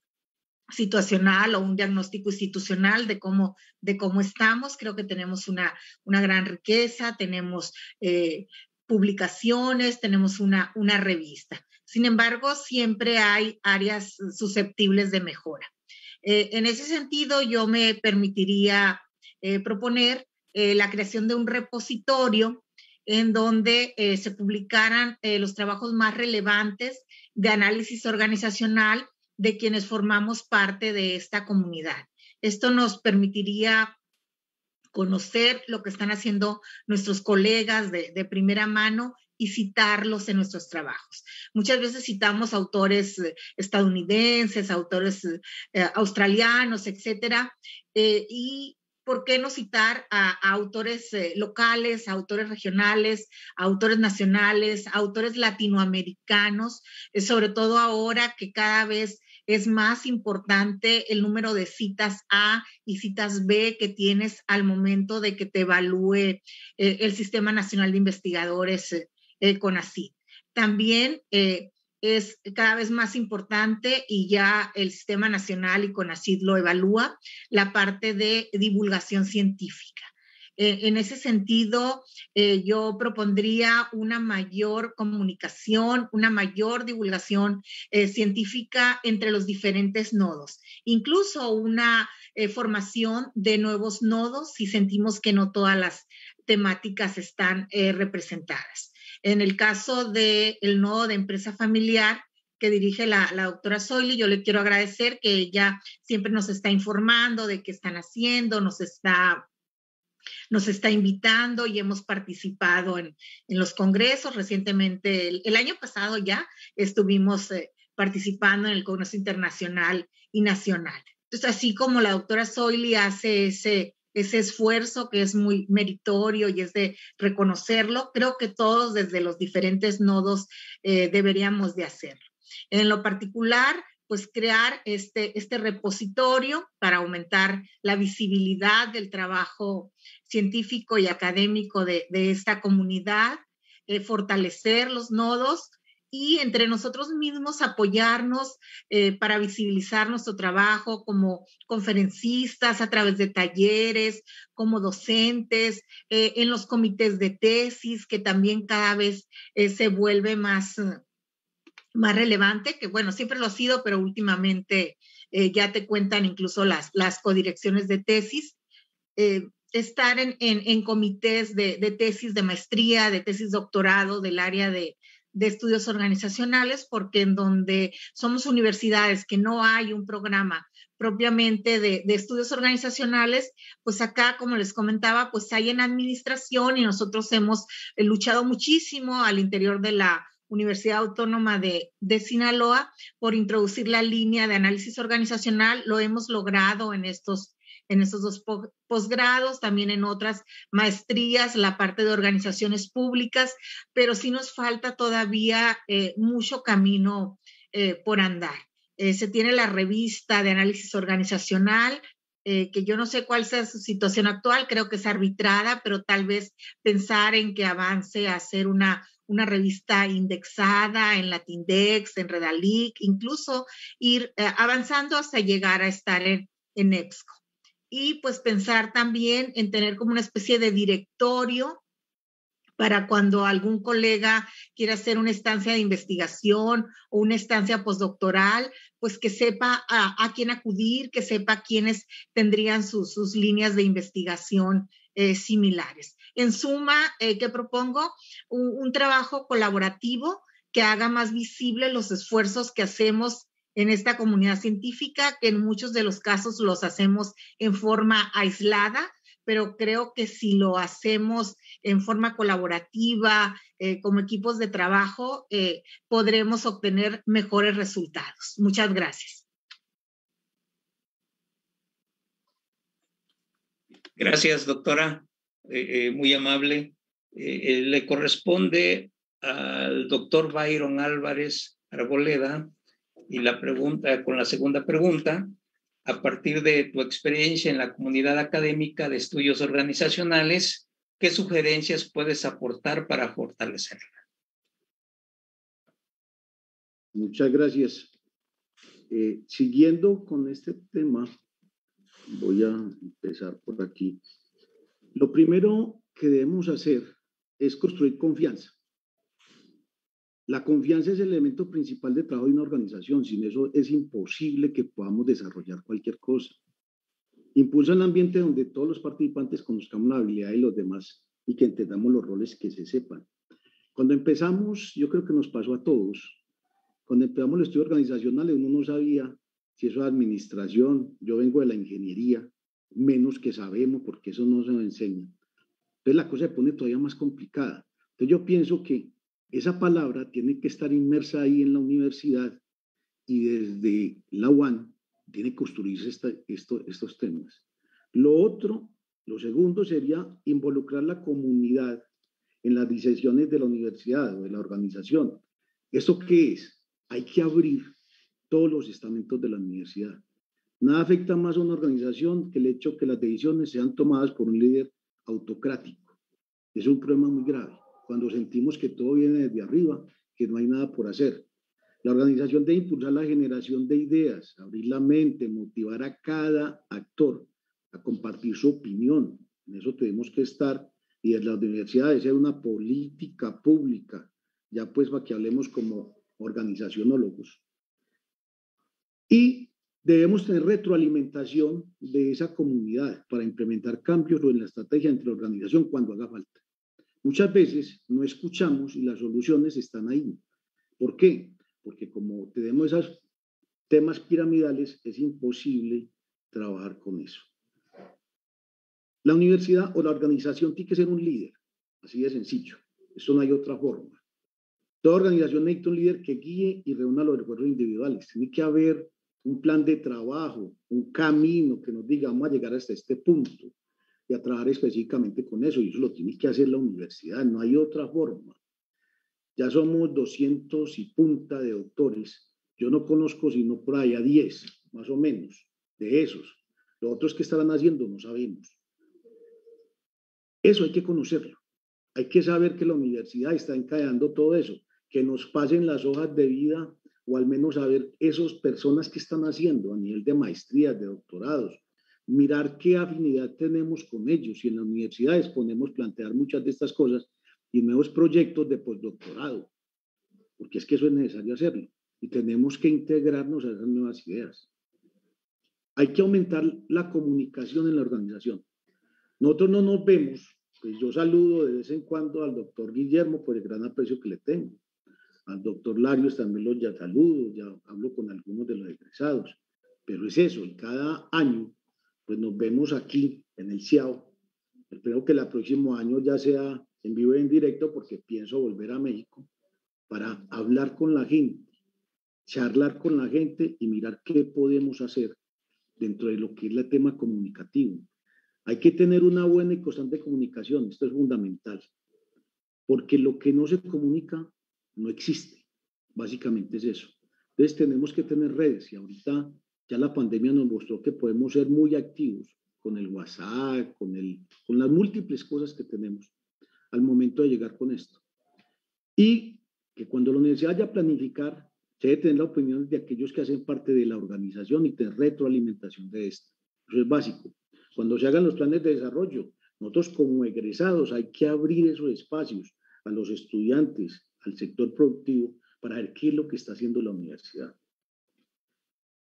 situacional o un diagnóstico institucional de cómo, de cómo estamos. Creo que tenemos una, una gran riqueza, tenemos eh, publicaciones, tenemos una, una revista. Sin embargo, siempre hay áreas susceptibles de mejora. Eh, en ese sentido, yo me permitiría eh, proponer la creación de un repositorio en donde se publicaran los trabajos más relevantes de análisis organizacional de quienes formamos parte de esta comunidad. Esto nos permitiría conocer lo que están haciendo nuestros colegas de, primera mano y citarlos en nuestros trabajos. Muchas veces citamos autores eh, estadounidenses, autores eh, australianos, etcétera, eh, y ¿por qué no citar a, autores locales, autores regionales, autores nacionales, autores latinoamericanos, sobre todo ahora que cada vez es más importante el número de citas A y citas B que tienes al momento de que te evalúe eh, el Sistema Nacional de Investigadores eh, eh CONACYT. También eh, es cada vez más importante y ya el Sistema Nacional y CONACYT lo evalúa, la parte de divulgación científica. Eh, en ese sentido, eh, yo propondría una mayor comunicación, una mayor divulgación eh, científica entre los diferentes nodos, incluso una formación de nuevos nodos si sentimos que no todas las temáticas están representadas. En el caso del nodo de empresa familiar, que dirige la, la, doctora Soili. Yo le quiero agradecer que ella siempre nos está informando de qué están haciendo, nos está nos está invitando y hemos participado en, los congresos. Recientemente, el, año pasado ya estuvimos eh, participando en el Congreso Internacional y Nacional. Entonces, así como la doctora Soili hace ese, ese esfuerzo que es muy meritorio y es de reconocerlo, creo que todos desde los diferentes nodos eh, deberíamos de hacerlo. En lo particular, pues crear este, este repositorio para aumentar la visibilidad del trabajo científico y académico de, esta comunidad, eh, fortalecer los nodos y entre nosotros mismos apoyarnos eh, para visibilizar nuestro trabajo como conferencistas a través de talleres, como docentes, eh, en los comités de tesis, que también cada vez se vuelve más más relevante, que bueno, siempre lo ha sido, pero últimamente eh, ya te cuentan incluso las, las codirecciones de tesis. Eh, estar en, en, comités de, de, tesis de maestría, de tesis doctorado del área de, de estudios organizacionales, porque en donde somos universidades que no hay un programa propiamente de, de, estudios organizacionales, pues acá, como les comentaba, pues hay en administración y nosotros hemos luchado muchísimo al interior de la Universidad Autónoma de, Sinaloa por introducir la línea de análisis organizacional. Lo hemos logrado en estos, en estos dos posgrados, también en otras maestrías, la parte de organizaciones públicas, pero sí nos falta todavía eh, mucho camino eh, por andar. Eh, se tiene la revista de análisis organizacional, que yo no sé cuál sea su situación actual, creo que es arbitrada, pero tal vez pensar en que avance a ser una una revista indexada en Latindex, en Redalic, incluso ir eh, avanzando hasta llegar a estar en, en EBSCO. Y pues pensar también en tener como una especie de directorio para cuando algún colega quiera hacer una estancia de investigación o una estancia postdoctoral, pues que sepa a, quién acudir, que sepa quiénes tendrían sus, sus líneas de investigación eh, similares. En suma, eh, ¿qué propongo? Un, trabajo colaborativo que haga más visible los esfuerzos que hacemos en esta comunidad científica, que en muchos de los casos los hacemos en forma aislada, pero creo que si lo hacemos en forma colaborativa, eh, como equipos de trabajo, eh, podremos obtener mejores resultados. Muchas gracias. Gracias, doctora. Eh, eh, muy amable. Eh, le corresponde al doctor Byron Álvarez Arboleda y la pregunta, con la segunda pregunta, a partir de tu experiencia en la comunidad académica de estudios organizacionales, ¿qué sugerencias puedes aportar para fortalecerla? Muchas gracias. siguiendo con este tema, voy a empezar por aquí. Lo primero que debemos hacer es construir confianza. La confianza es el elemento principal de trabajo de una organización. Sin eso es imposible que podamos desarrollar cualquier cosa. Impulsa un ambiente donde todos los participantes conozcamos la habilidad de los demás y que entendamos los roles que se sepan. Cuando empezamos, yo creo que nos pasó a todos. Cuando empezamos el estudio organizacional, uno no sabía si eso es administración, yo vengo de la ingeniería, menos que sabemos porque eso no se nos enseña. Entonces la cosa se pone todavía más complicada. Entonces yo pienso que esa palabra tiene que estar inmersa ahí en la universidad y desde la UAN tiene que construirse estos temas. Lo otro, lo segundo sería involucrar la comunidad en las decisiones de la universidad o de la organización. ¿Eso qué es? Hay que abrir todos los estamentos de la universidad. Nada afecta más a una organización que el hecho que las decisiones sean tomadas por un líder autocrático. Es un problema muy grave. Cuando sentimos que todo viene desde arriba, que no hay nada por hacer. La organización debe impulsar la generación de ideas, abrir la mente, motivar a cada actor a compartir su opinión. En eso tenemos que estar y desde la universidad debe ser una política pública, ya pues para que hablemos como organizacionólogos. Y debemos tener retroalimentación de esa comunidad para implementar cambios en la estrategia entre la organización cuando haga falta. Muchas veces no escuchamos y las soluciones están ahí. ¿Por qué? Porque como tenemos esos temas piramidales, es imposible trabajar con eso. La universidad o la organización tiene que ser un líder, así de sencillo. Eso no hay otra forma. Toda organización necesita un líder que guíe y reúna los esfuerzos individuales. Tiene que haber un plan de trabajo, un camino que nos diga vamos a llegar hasta este punto y a trabajar específicamente con eso. Y eso lo tiene que hacer la universidad, no hay otra forma. Ya somos 200 y punta de doctores. Yo no conozco sino por allá 10, más o menos, de esos. Los otros que estarán haciendo no sabemos. Eso hay que conocerlo. Hay que saber que la universidad está encadenando todo eso, que nos pasen las hojas de vida o al menos saber esas personas que están haciendo a nivel de maestrías, de doctorados, mirar qué afinidad tenemos con ellos y en las universidades podemos plantear muchas de estas cosas y nuevos proyectos de postdoctorado, porque es que eso es necesario hacerlo y tenemos que integrarnos a esas nuevas ideas. Hay que aumentar la comunicación en la organización. Nosotros no nos vemos, pues yo saludo de vez en cuando al doctor Guillermo por el gran aprecio que le tengo. Al doctor Larios también los ya saludo, ya hablo con algunos de los egresados. Pero es eso, y cada año, pues nos vemos aquí en el CIAO. Espero que el próximo año ya sea en vivo y en directo porque pienso volver a México para hablar con la gente, charlar con la gente y mirar qué podemos hacer dentro de lo que es el tema comunicativo. Hay que tener una buena y constante comunicación, esto es fundamental, porque lo que no se comunica no existe, básicamente es eso. Entonces tenemos que tener redes y ahorita ya la pandemia nos mostró que podemos ser muy activos con el WhatsApp, con, el, con las múltiples cosas que tenemos al momento de llegar con esto. Y que cuando la universidad vaya a planificar, se debe tener la opinión de aquellos que hacen parte de la organización y tener retroalimentación de esto. Eso es básico. Cuando se hagan los planes de desarrollo, nosotros como egresados hay que abrir esos espacios a los estudiantes, al sector productivo, para ver qué es lo que está haciendo la universidad.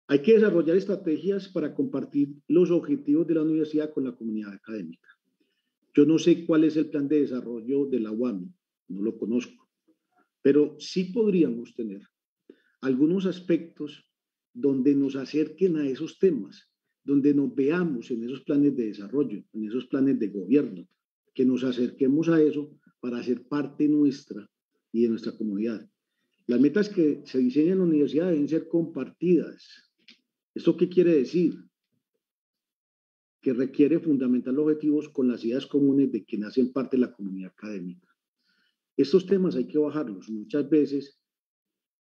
Hay que desarrollar estrategias para compartir los objetivos de la universidad con la comunidad académica. Yo no sé cuál es el plan de desarrollo de la UAMI, no lo conozco, pero sí podríamos tener algunos aspectos donde nos acerquen a esos temas donde nos veamos en esos planes de desarrollo, en esos planes de gobierno, que nos acerquemos a eso para ser parte nuestra y de nuestra comunidad. Las metas que se diseñan en la universidad deben ser compartidas. ¿Esto qué quiere decir? Que requiere fundamentar objetivos con las ideas comunes de quienes hacen parte de la comunidad académica. Estos temas hay que bajarlos. Muchas veces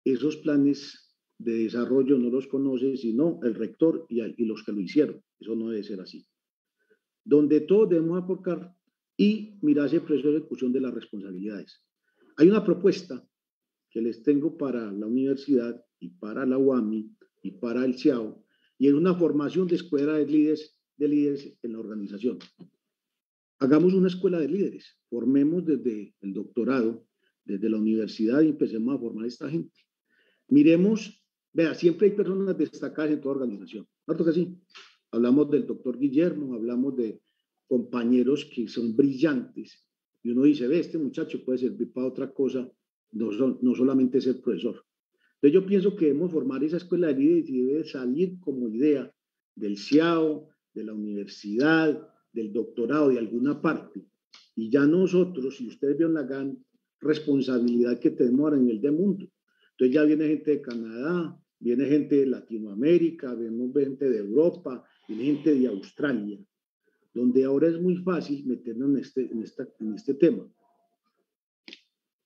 esos planes de desarrollo no los conoce sino el rector y, y los que lo hicieron. Eso no debe ser así. Donde todos debemos aportar y mirarse el proceso de ejecución de las responsabilidades. Hay una propuesta que les tengo para la universidad y para la UAMI y para el CIAO y en una formación de escuela de líderes, de líderes en la organización. Hagamos una escuela de líderes, formemos desde el doctorado, desde la universidad y empecemos a formar a esta gente. Miremos Vea, siempre hay personas destacadas en toda organización. ¿No que sí? Hablamos del doctor Guillermo, hablamos de compañeros que son brillantes. Y uno dice, ve, este muchacho puede servir para otra cosa, no, no solamente ser profesor. Entonces yo pienso que debemos formar esa escuela de líderes y debe salir como idea del CIAO, de la universidad, del doctorado, de alguna parte. Y ya nosotros, si ustedes ven la gran responsabilidad que tenemos ahora a nivel de mundo. Entonces ya viene gente de Canadá, viene gente de Latinoamérica, vemos gente de Europa, viene gente de Australia, donde ahora es muy fácil meternos en este, en, esta, en este tema.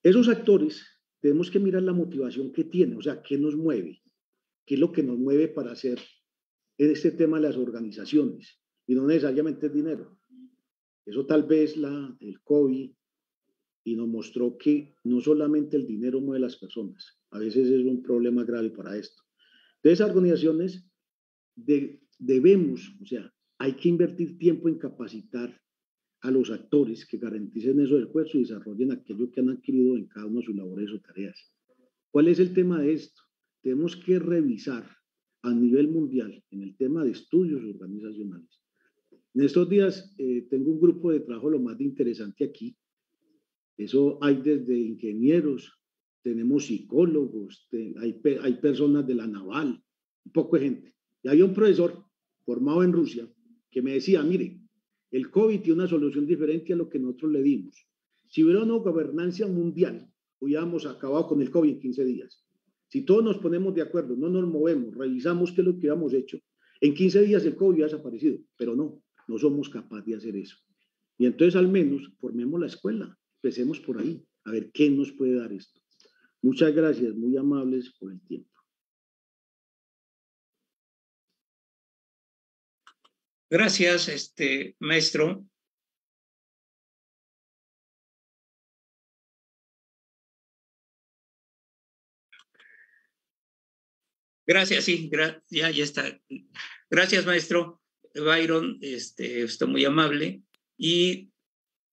Esos actores tenemos que mirar la motivación que tienen, o sea, qué nos mueve, qué es lo que nos mueve para hacer en este tema las organizaciones, y no necesariamente el dinero. Eso tal vez la, el COVID y nos mostró que no solamente el dinero mueve a las personas, a veces es un problema grave para esto. Esas organizaciones debemos, o sea, hay que invertir tiempo en capacitar a los actores que garanticen eso del esfuerzo y desarrollen aquello que han adquirido en cada uno de sus labores o tareas. ¿Cuál es el tema de esto? Tenemos que revisar a nivel mundial en el tema de estudios organizacionales. En estos días eh, tengo un grupo de trabajo lo más interesante aquí. Eso hay desde ingenieros, tenemos psicólogos, hay, hay personas de la naval, un poco de gente. Y había un profesor formado en Rusia que me decía, mire, el COVID tiene una solución diferente a lo que nosotros le dimos. Si hubiera una gobernanza mundial, hubiéramos acabado con el COVID en 15 días. Si todos nos ponemos de acuerdo, no nos movemos, revisamos qué es lo que habíamos hecho, en 15 días el COVID ha desaparecido, pero no, no somos capaces de hacer eso. Y entonces al menos formemos la escuela, empecemos por ahí, a ver qué nos puede dar esto. Muchas gracias, muy amables por el tiempo. Gracias, este maestro. Gracias, sí, ya, ya está. Gracias, maestro Byron, este, estoy muy amable. Y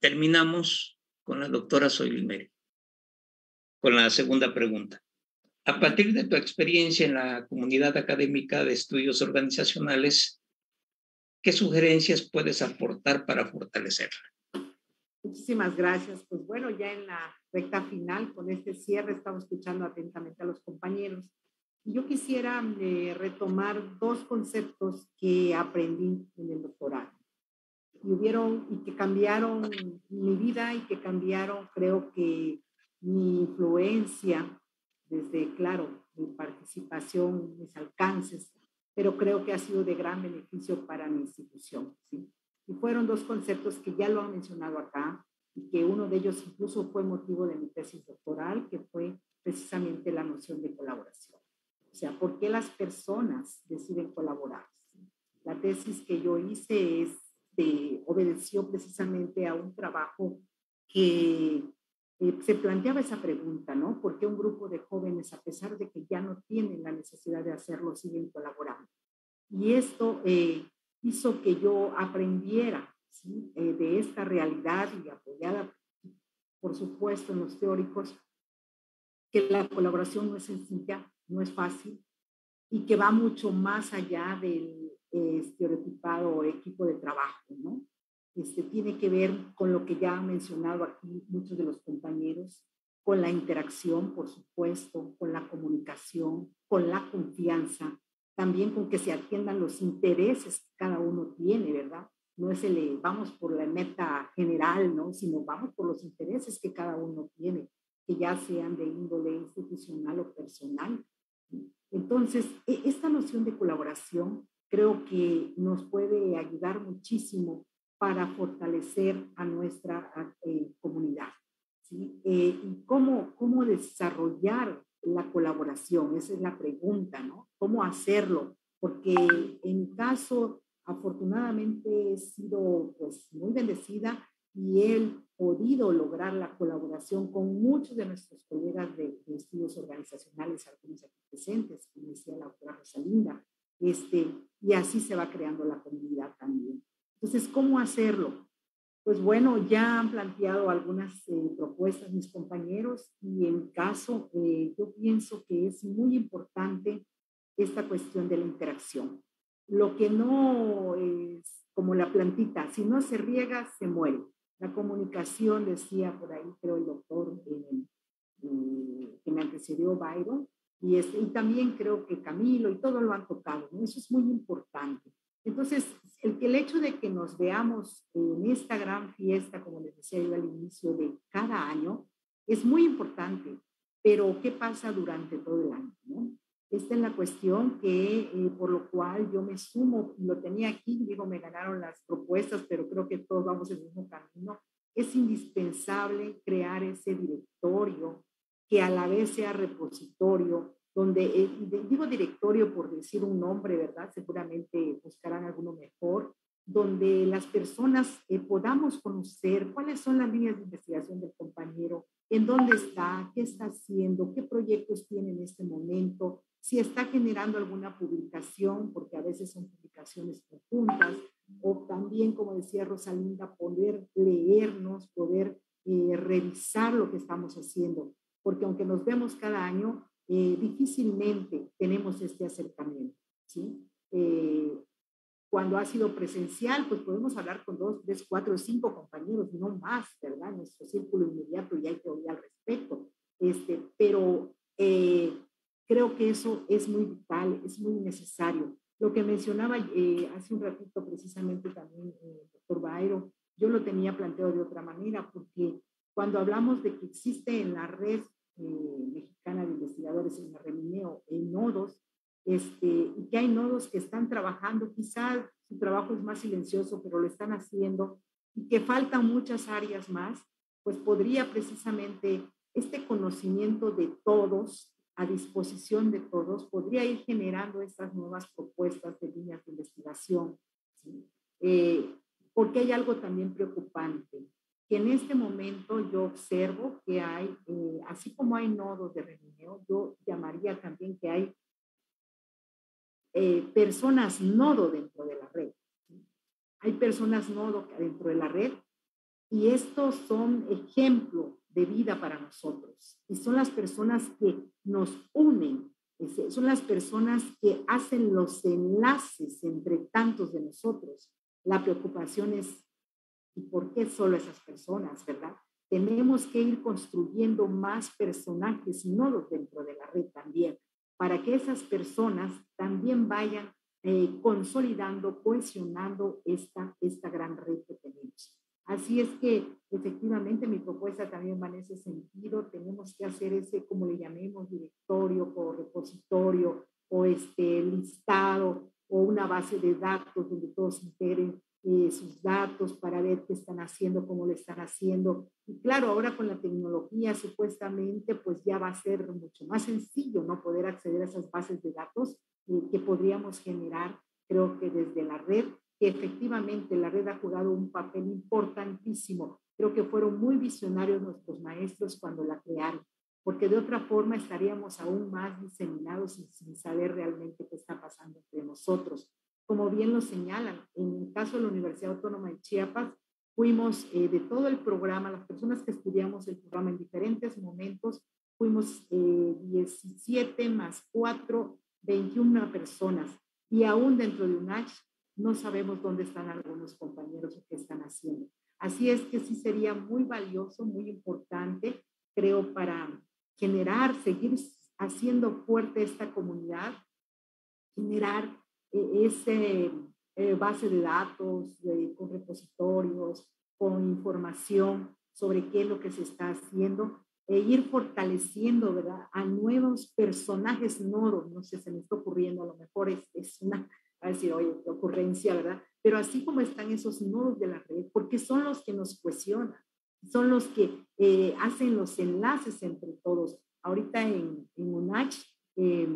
terminamos con la doctora Soylimeri con la segunda pregunta. A partir de tu experiencia en la comunidad académica de estudios organizacionales, ¿qué sugerencias puedes aportar para fortalecerla? Muchísimas gracias. Pues bueno, ya en la recta final, con este cierre, estamos escuchando atentamente a los compañeros. Yo quisiera eh, retomar dos conceptos que aprendí en el doctorado y hubieron y que cambiaron mi vida y que cambiaron, creo que mi influencia, desde, claro, mi participación, mis alcances, pero creo que ha sido de gran beneficio para mi institución. Y fueron dos conceptos que ya lo han mencionado acá y que uno de ellos incluso fue motivo de mi tesis doctoral, que fue precisamente la noción de colaboración. O sea, ¿por qué las personas deciden colaborar? La tesis que yo hice es, de, obedeció precisamente a un trabajo que eh, se planteaba esa pregunta, ¿no? ¿Por qué un grupo de jóvenes, a pesar de que ya no tienen la necesidad de hacerlo, siguen colaborando? Y esto eh, hizo que yo aprendiera ¿sí? Eh, de esta realidad y apoyada, por supuesto, en los teóricos, que la colaboración no es sencilla, no es fácil y que va mucho más allá del estereotipado equipo de trabajo, ¿no? Este, tiene que ver con lo que ya han mencionado aquí muchos de los compañeros, con la interacción, por supuesto, con la comunicación, con la confianza, también con que se atiendan los intereses que cada uno tiene, ¿verdad? No es el vamos por la meta general, ¿no? Sino vamos por los intereses que cada uno tiene, que ya sean de índole institucional o personal. Entonces, e, esta noción de colaboración creo que nos puede ayudar muchísimo para fortalecer a nuestra eh, comunidad. ¿sí? Eh, ¿Y cómo, cómo desarrollar la colaboración? Esa es la pregunta, ¿no? ¿Cómo hacerlo? Porque en mi caso, afortunadamente he sido pues, muy bendecida y he podido lograr la colaboración con muchos de nuestros colegas de, estudios organizacionales, algunos aquí presentes, como decía la doctora Rosalinda, este, y así se va creando la comunidad también. Entonces, ¿cómo hacerlo? Pues bueno, ya han planteado algunas eh, propuestas mis compañeros y en caso eh, yo pienso que es muy importante esta cuestión de la interacción. Lo que no es como la plantita, si no se riega, se muere. La comunicación, decía por ahí, creo el doctor eh, que me antecedió, Byron, Y, este, y también creo que Camilo y todo lo han tocado, ¿no? Eso es muy importante. Entonces, el, el hecho de que nos veamos en esta gran fiesta, como les decía yo al inicio, de cada año, es muy importante. Pero, ¿qué pasa durante todo el año? Esta es la cuestión que, eh, por lo cual yo me sumo, lo tenía aquí, digo, me ganaron las propuestas, pero creo que todos vamos en el mismo camino. Es indispensable crear ese directorio que a la vez sea repositorio, donde, eh, digo directorio por decir un nombre, ¿verdad? Seguramente buscarán alguno mejor, donde las personas eh, podamos conocer cuáles son las líneas de investigación del compañero, en dónde está, qué está haciendo, qué proyectos tiene en este momento, si está generando alguna publicación, porque a veces son publicaciones conjuntas, o también, como decía Rosalinda, poder leernos, poder eh, revisar lo que estamos haciendo, porque aunque nos vemos cada año, eh, difícilmente tenemos este acercamiento, ¿sí? Eh, cuando ha sido presencial, pues podemos hablar con dos, tres, cuatro, cinco compañeros, no más, ¿verdad? Nuestro círculo inmediato y hay teoría al respecto. Este, pero Creo que eso es muy vital, es muy necesario. Lo que mencionaba eh, hace un ratito precisamente también el eh, doctor Bairo, yo lo tenía planteado de otra manera, porque cuando hablamos de que existe en la red eh, mexicana de investigadores, en Remineo, en nodos, este, y que hay nodos que están trabajando, quizás su trabajo es más silencioso, pero lo están haciendo, y que faltan muchas áreas más, pues podría precisamente este conocimiento de todos, a disposición de todos, podría ir generando estas nuevas propuestas de líneas de investigación. Eh, porque hay algo también preocupante, que en este momento yo observo que hay, eh, así como hay nodos de reunión, yo llamaría también que hay eh, personas nodo dentro de la red. Hay personas nodo dentro de la red y estos son ejemplo de vida para nosotros. Y son las personas que nos unen, son las personas que hacen los enlaces entre tantos de nosotros. La preocupación es, ¿y por qué solo esas personas, verdad? Tenemos que ir construyendo más personajes y nodos dentro de la red también, para que esas personas también vayan eh, consolidando, cohesionando esta, esta gran red que tenemos. Así es que efectivamente mi propuesta también va en ese sentido. Tenemos que hacer ese, como le llamemos, directorio o repositorio o este listado o una base de datos donde todos integren eh, sus datos para ver qué están haciendo, cómo lo están haciendo. Y claro, ahora con la tecnología supuestamente pues ya va a ser mucho más sencillo no poder acceder a esas bases de datos eh, que podríamos generar, creo que desde la red que efectivamente la red ha jugado un papel importantísimo. Creo que fueron muy visionarios nuestros maestros cuando la crearon, porque de otra forma estaríamos aún más diseminados sin, saber realmente qué está pasando entre nosotros. Como bien lo señalan, en el caso de la Universidad Autónoma de Chiapas, fuimos eh, de todo el programa, las personas que estudiamos el programa en diferentes momentos, fuimos 17 eh, más 4, 21 personas. Y aún dentro de UNACH no sabemos dónde están algunos compañeros o qué están haciendo. Así es que sí sería muy valioso, muy importante, creo, para generar, seguir haciendo fuerte esta comunidad, generar ese eh, base de datos con repositorios, con información sobre qué es lo que se está haciendo e ir fortaleciendo, ¿verdad? A nuevos personajes nodos, no sé, se me está ocurriendo, a lo mejor es, es una a decir, oye, qué ocurrencia, ¿verdad? Pero así como están esos nodos de la red, porque son los que nos cohesionan, son los que eh, hacen los enlaces entre todos. Ahorita en, en UNACH, eh,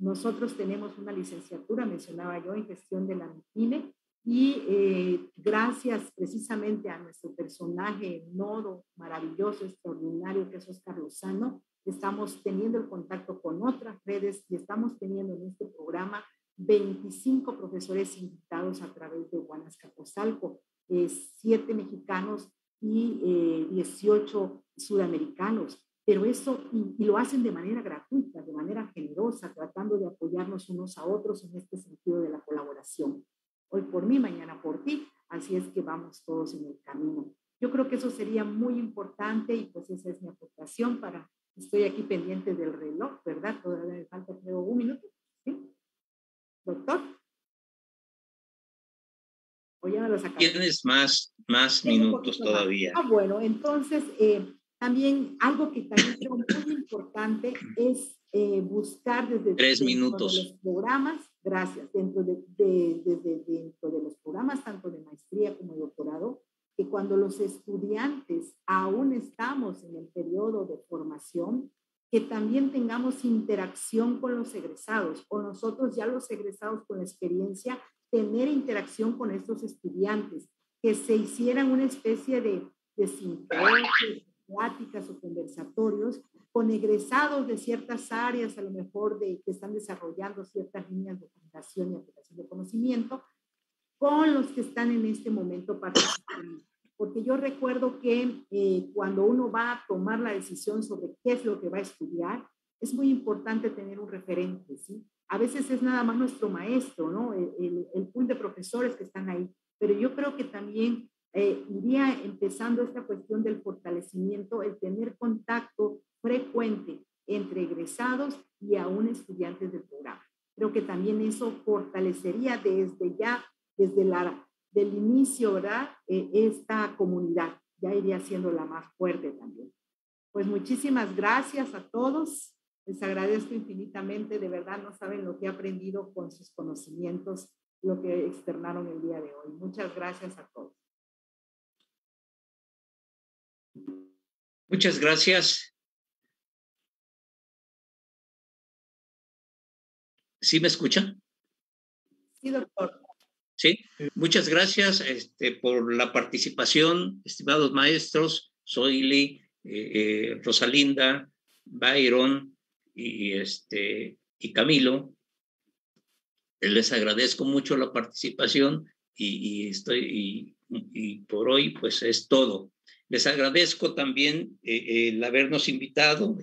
nosotros tenemos una licenciatura, mencionaba yo, en gestión de la MIPIME, y eh, gracias precisamente a nuestro personaje, nodo maravilloso, extraordinario, que es Oscar Lozano, estamos teniendo el contacto con otras redes y estamos teniendo en este programa 25 profesores invitados a través de Guanascapozalco, eh, 7 mexicanos y 18 eh, sudamericanos. Pero eso, y, lo hacen de manera gratuita, de manera generosa, tratando de apoyarnos unos a otros en este sentido de la colaboración. Hoy por mí, mañana por ti, así es que vamos todos en el camino. Yo creo que eso sería muy importante y pues esa es mi aportación para Estoy aquí pendiente del reloj, ¿verdad? Todavía me falta, creo, un minuto. ¿Sí? Doctor. ¿O ya me lo Tienes más, más minutos todavía. Ah, bueno, entonces, eh, también algo que también creo muy importante es eh, buscar desde Tres minutos. los programas, gracias, dentro de, dentro de los programas tanto de maestría como de doctorado, que cuando los estudiantes aún estamos en el periodo de formación, que también tengamos interacción con los egresados o nosotros ya los egresados con la experiencia, tener interacción con estos estudiantes, que se hicieran una especie de, de simposios, pláticas o conversatorios con egresados de ciertas áreas, a lo mejor de que están desarrollando ciertas líneas de fundación y aplicación de conocimiento, con los que están en este momento participando. Porque yo recuerdo que eh, cuando uno va a tomar la decisión sobre qué es lo que va a estudiar, es muy importante tener un referente, ¿sí? A veces es nada más nuestro maestro, ¿no? El, el, el pool de profesores que están ahí, pero yo creo que también eh, iría empezando esta cuestión del fortalecimiento, el tener contacto frecuente entre egresados y aún estudiantes del programa. Creo que también eso fortalecería desde ya, desde la, del inicio, ¿verdad? Eh, esta comunidad ya iría siendo la más fuerte también. Pues muchísimas gracias a todos. Les agradezco infinitamente. De verdad no saben lo que he aprendido con sus conocimientos, lo que externaron el día de hoy. Muchas gracias a todos. Muchas gracias. ¿Sí me escuchan? Sí, doctor. Sí, muchas gracias este, por la participación, estimados maestros, Soyli, eh, eh, Rosalinda, Byron y, este, y Camilo. Les agradezco mucho la participación y, estoy, y por hoy pues es todo. Les agradezco también eh, el habernos invitado,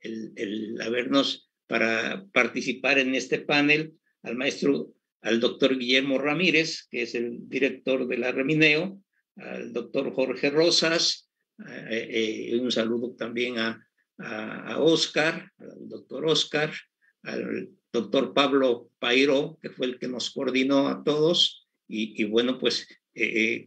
el, habernos para participar en este panel al maestro, al doctor Guillermo Ramírez, que es el director de la Remineo, al doctor Jorge Rosas, eh, eh, un saludo también a, a, Oscar, al doctor Oscar, al doctor Pablo Pairo, que fue el que nos coordinó a todos. Y, bueno, pues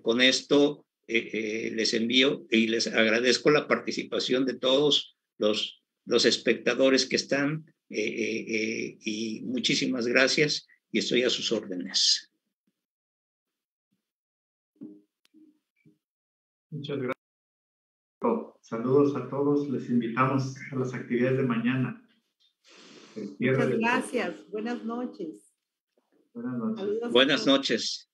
con esto eh, eh, les envío y les agradezco la participación de todos los, los espectadores que están eh, y muchísimas gracias y estoy a sus órdenes. Muchas gracias. Saludos a todos. Les invitamos a las actividades de mañana. Muchas gracias. Buenas noches. Buenas noches. Buenas noches.